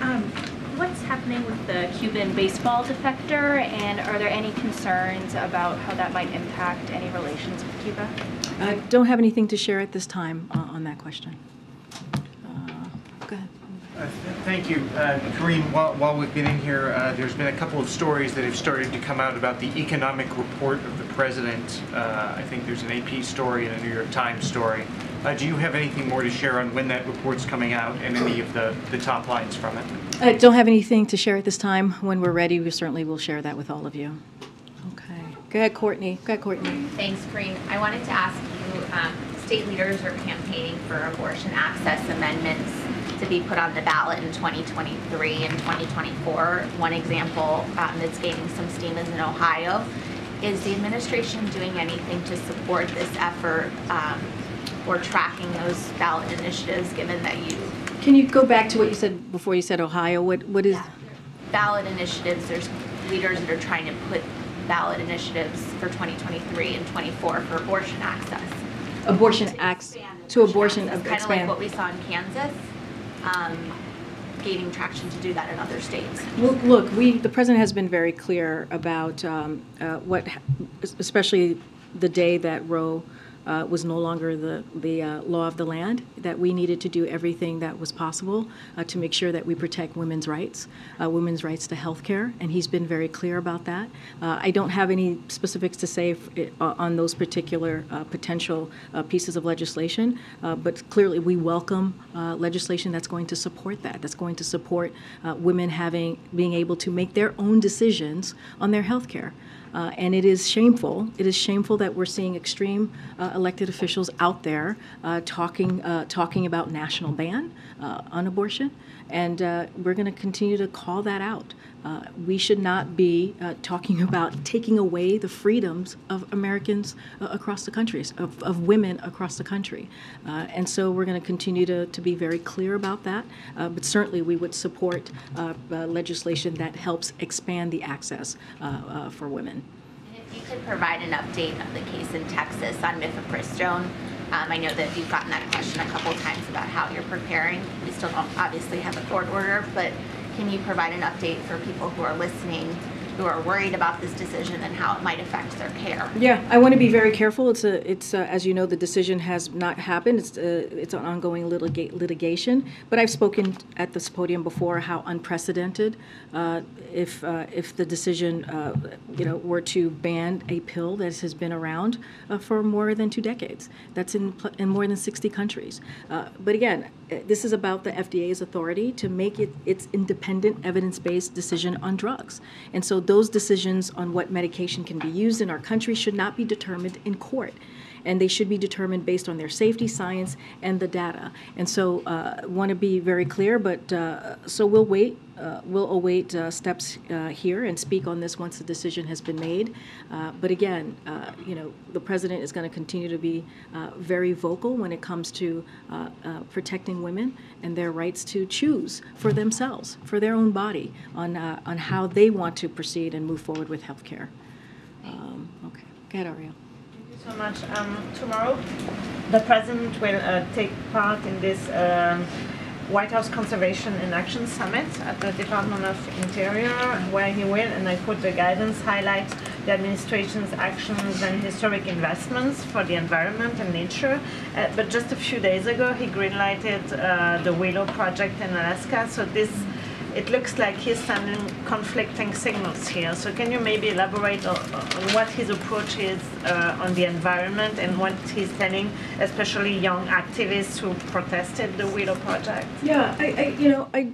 Um, what's happening with the Cuban baseball defector, and are there any concerns about how that might impact any relations with Cuba? I don't have anything to share at this time uh, on that question. Uh, Go ahead. Uh, Thank you. Uh, Karine, while, while we've been in here, uh, there's been a couple of stories that have started to come out about the economic report of the president. Uh, I think there's an AP story and a New York Times story. Uh, do you have anything more to share on when that report's coming out and any of the, the top lines from it? I don't have anything to share at this time. When we're ready, we certainly will share that with all of you. Okay. Go ahead, Courtney. Go ahead, Courtney. Thanks, Karine. I wanted to ask you, um, state leaders are campaigning for abortion access amendments to be put on the ballot in 2023 and 2024. One example um, that's gaining some steam is in Ohio. Is the administration doing anything to support this effort um, or tracking those ballot initiatives, given that you Can you go back to what you said before you said Ohio? What What is? ballot initiatives, there's leaders that are trying to put ballot initiatives for 2023 and 24 for abortion access. Abortion access. to abortion It's kind of like what we saw in Kansas, um, gaining traction to do that in other states. Well, look, we, the president has been very clear about um, uh, what, especially the day that Roe uh, was no longer the, the uh, law of the land, that we needed to do everything that was possible uh, to make sure that we protect women's rights, uh, women's rights to health care, and he's been very clear about that. Uh, I don't have any specifics to say uh, on those particular potential pieces of legislation, but clearly we welcome legislation that's going to support that, that's going to support women having, being able to make their own decisions on their health care. Uh, and it is shameful. It is shameful that we're seeing extreme uh, elected officials out there uh, talking uh, talking about national ban uh, on abortion, and uh, we're going to continue to call that out. Uh, we should not be uh, talking about taking away the freedoms of Americans uh, across the countries, of, of women across the country. Uh, and so we're going to continue to, be very clear about that. Uh, but certainly we would support legislation that helps expand the access for women. If you could provide an update of the case in Texas on mifepristone. Um, I know that you've gotten that question a couple times about how you're preparing. Still don't obviously have a court order, but can you provide an update for people who are listening, who are worried about this decision and how it might affect their care? Yeah, I want to be very careful. It's a, it's uh, as you know, the decision has not happened. It's uh, it's an ongoing litiga- litigation. But I've spoken at this podium before how unprecedented uh, if uh, if the decision uh, you know were to ban a pill that has been around uh, for more than two decades. That's in pl- in more than 60 countries. Uh, but again, this is about the FDA's authority to make it its independent, evidence-based decision on drugs. And so those decisions on what medication can be used in our country should not be determined in court. And they should be determined based on their safety, science, and the data. And so, uh, want to be very clear, but uh, so we'll wait. Uh, we'll await uh, steps uh, here and speak on this once the decision has been made. Uh, but again, uh, you know, the president is going to continue to be uh, very vocal when it comes to uh, uh, protecting women and their rights to choose for themselves, for their own body, on uh, on how they want to proceed and move forward with health care. Um, okay, go ahead, Ariel. So much. Um, tomorrow, the president will uh, take part in this um, White House Conservation in Action Summit at the Department of Interior, where he will, and I quote the guidance, highlight the administration's actions and historic investments for the environment and nature. Uh, but just a few days ago, he greenlighted uh, the Willow Project in Alaska. So this it looks like he's sending conflicting signals here. So can you maybe elaborate on, what his approach is uh, on the environment and what he's telling, especially young activists who protested the Willow Project? Yeah, I, I, you know, I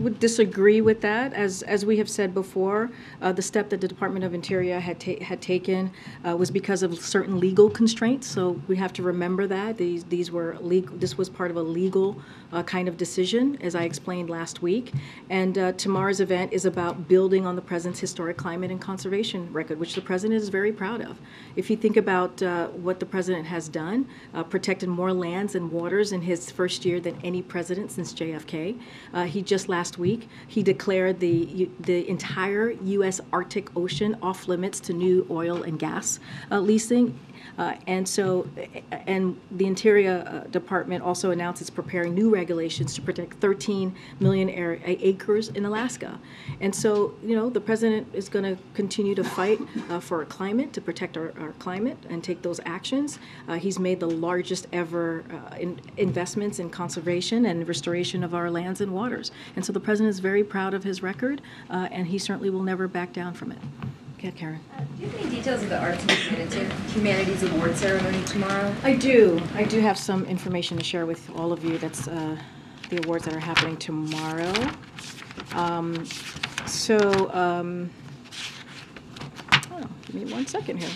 would disagree with that. As, as we have said before, uh, the step that the Department of Interior had, ta- had taken uh, was because of certain legal constraints. So we have to remember that these, these were legal. This was part of a legal uh, kind of decision, as I explained last week. And uh, tomorrow's event is about building on the president's historic climate and conservation record, which the president is very proud of. If you think about uh, what the president has done, uh, protected more lands and waters in his first year than any president since JFK. Uh, he just last week he declared the the entire U.S. Arctic Ocean off limits to new oil and gas leasing. Uh, And so, and the Interior uh, Department also announced it's preparing new regulations to protect 13 million acres in Alaska. And so, you know, the president is going to continue to fight uh, for our climate, to protect our, our climate and take those actions. Uh, He's made the largest ever uh, in- investments in conservation and restoration of our lands and waters. And so the president is very proud of his record, uh, and he certainly will never back down from it. Ahead, Karen. Do you have any details of the Arts and Humanities- Humanities Award ceremony tomorrow? I do. I do have some information to share with all of you. That's uh, the awards that are happening tomorrow. Um, So, um, oh, give me one second here.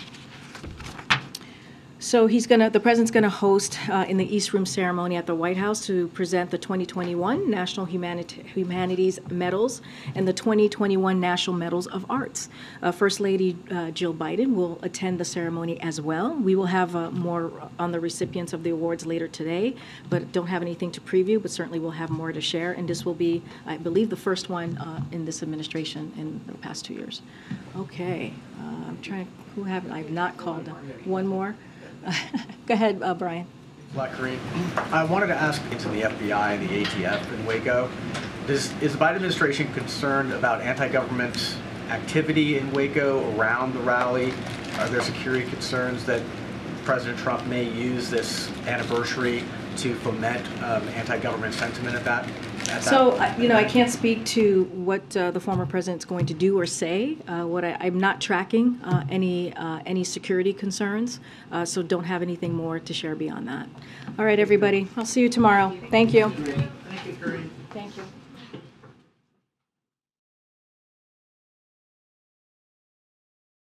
So he's gonna, the president's gonna host uh, in the East Room ceremony at the White House to present the 2021 National Humanit- Humanities Medals and the 2021 National Medals of Arts. Uh, First Lady uh, Jill Biden will attend the ceremony as well. We will have uh, more on the recipients of the awards later today, but don't have anything to preview, but certainly we'll have more to share. And this will be, I believe, the first one uh, in this administration in the past two years. Okay, uh, I'm trying, who have, I've not called, one more? Go ahead, uh, Brian. Karine. I wanted to ask into the FBI and the ATF in Waco. Does, is the Biden administration concerned about anti-government activity in Waco around the rally? Are there security concerns that President Trump may use this anniversary to foment um, anti-government sentiment at that? At that So, I- you know, I can't speak to what uh, the former president's going to do or say. Uh, What I, I'm not tracking uh, any, uh, any security concerns, uh, so don't have anything more to share beyond that. All right, everybody, I'll see you tomorrow. Thank you. Thank you, Karine. Thank you.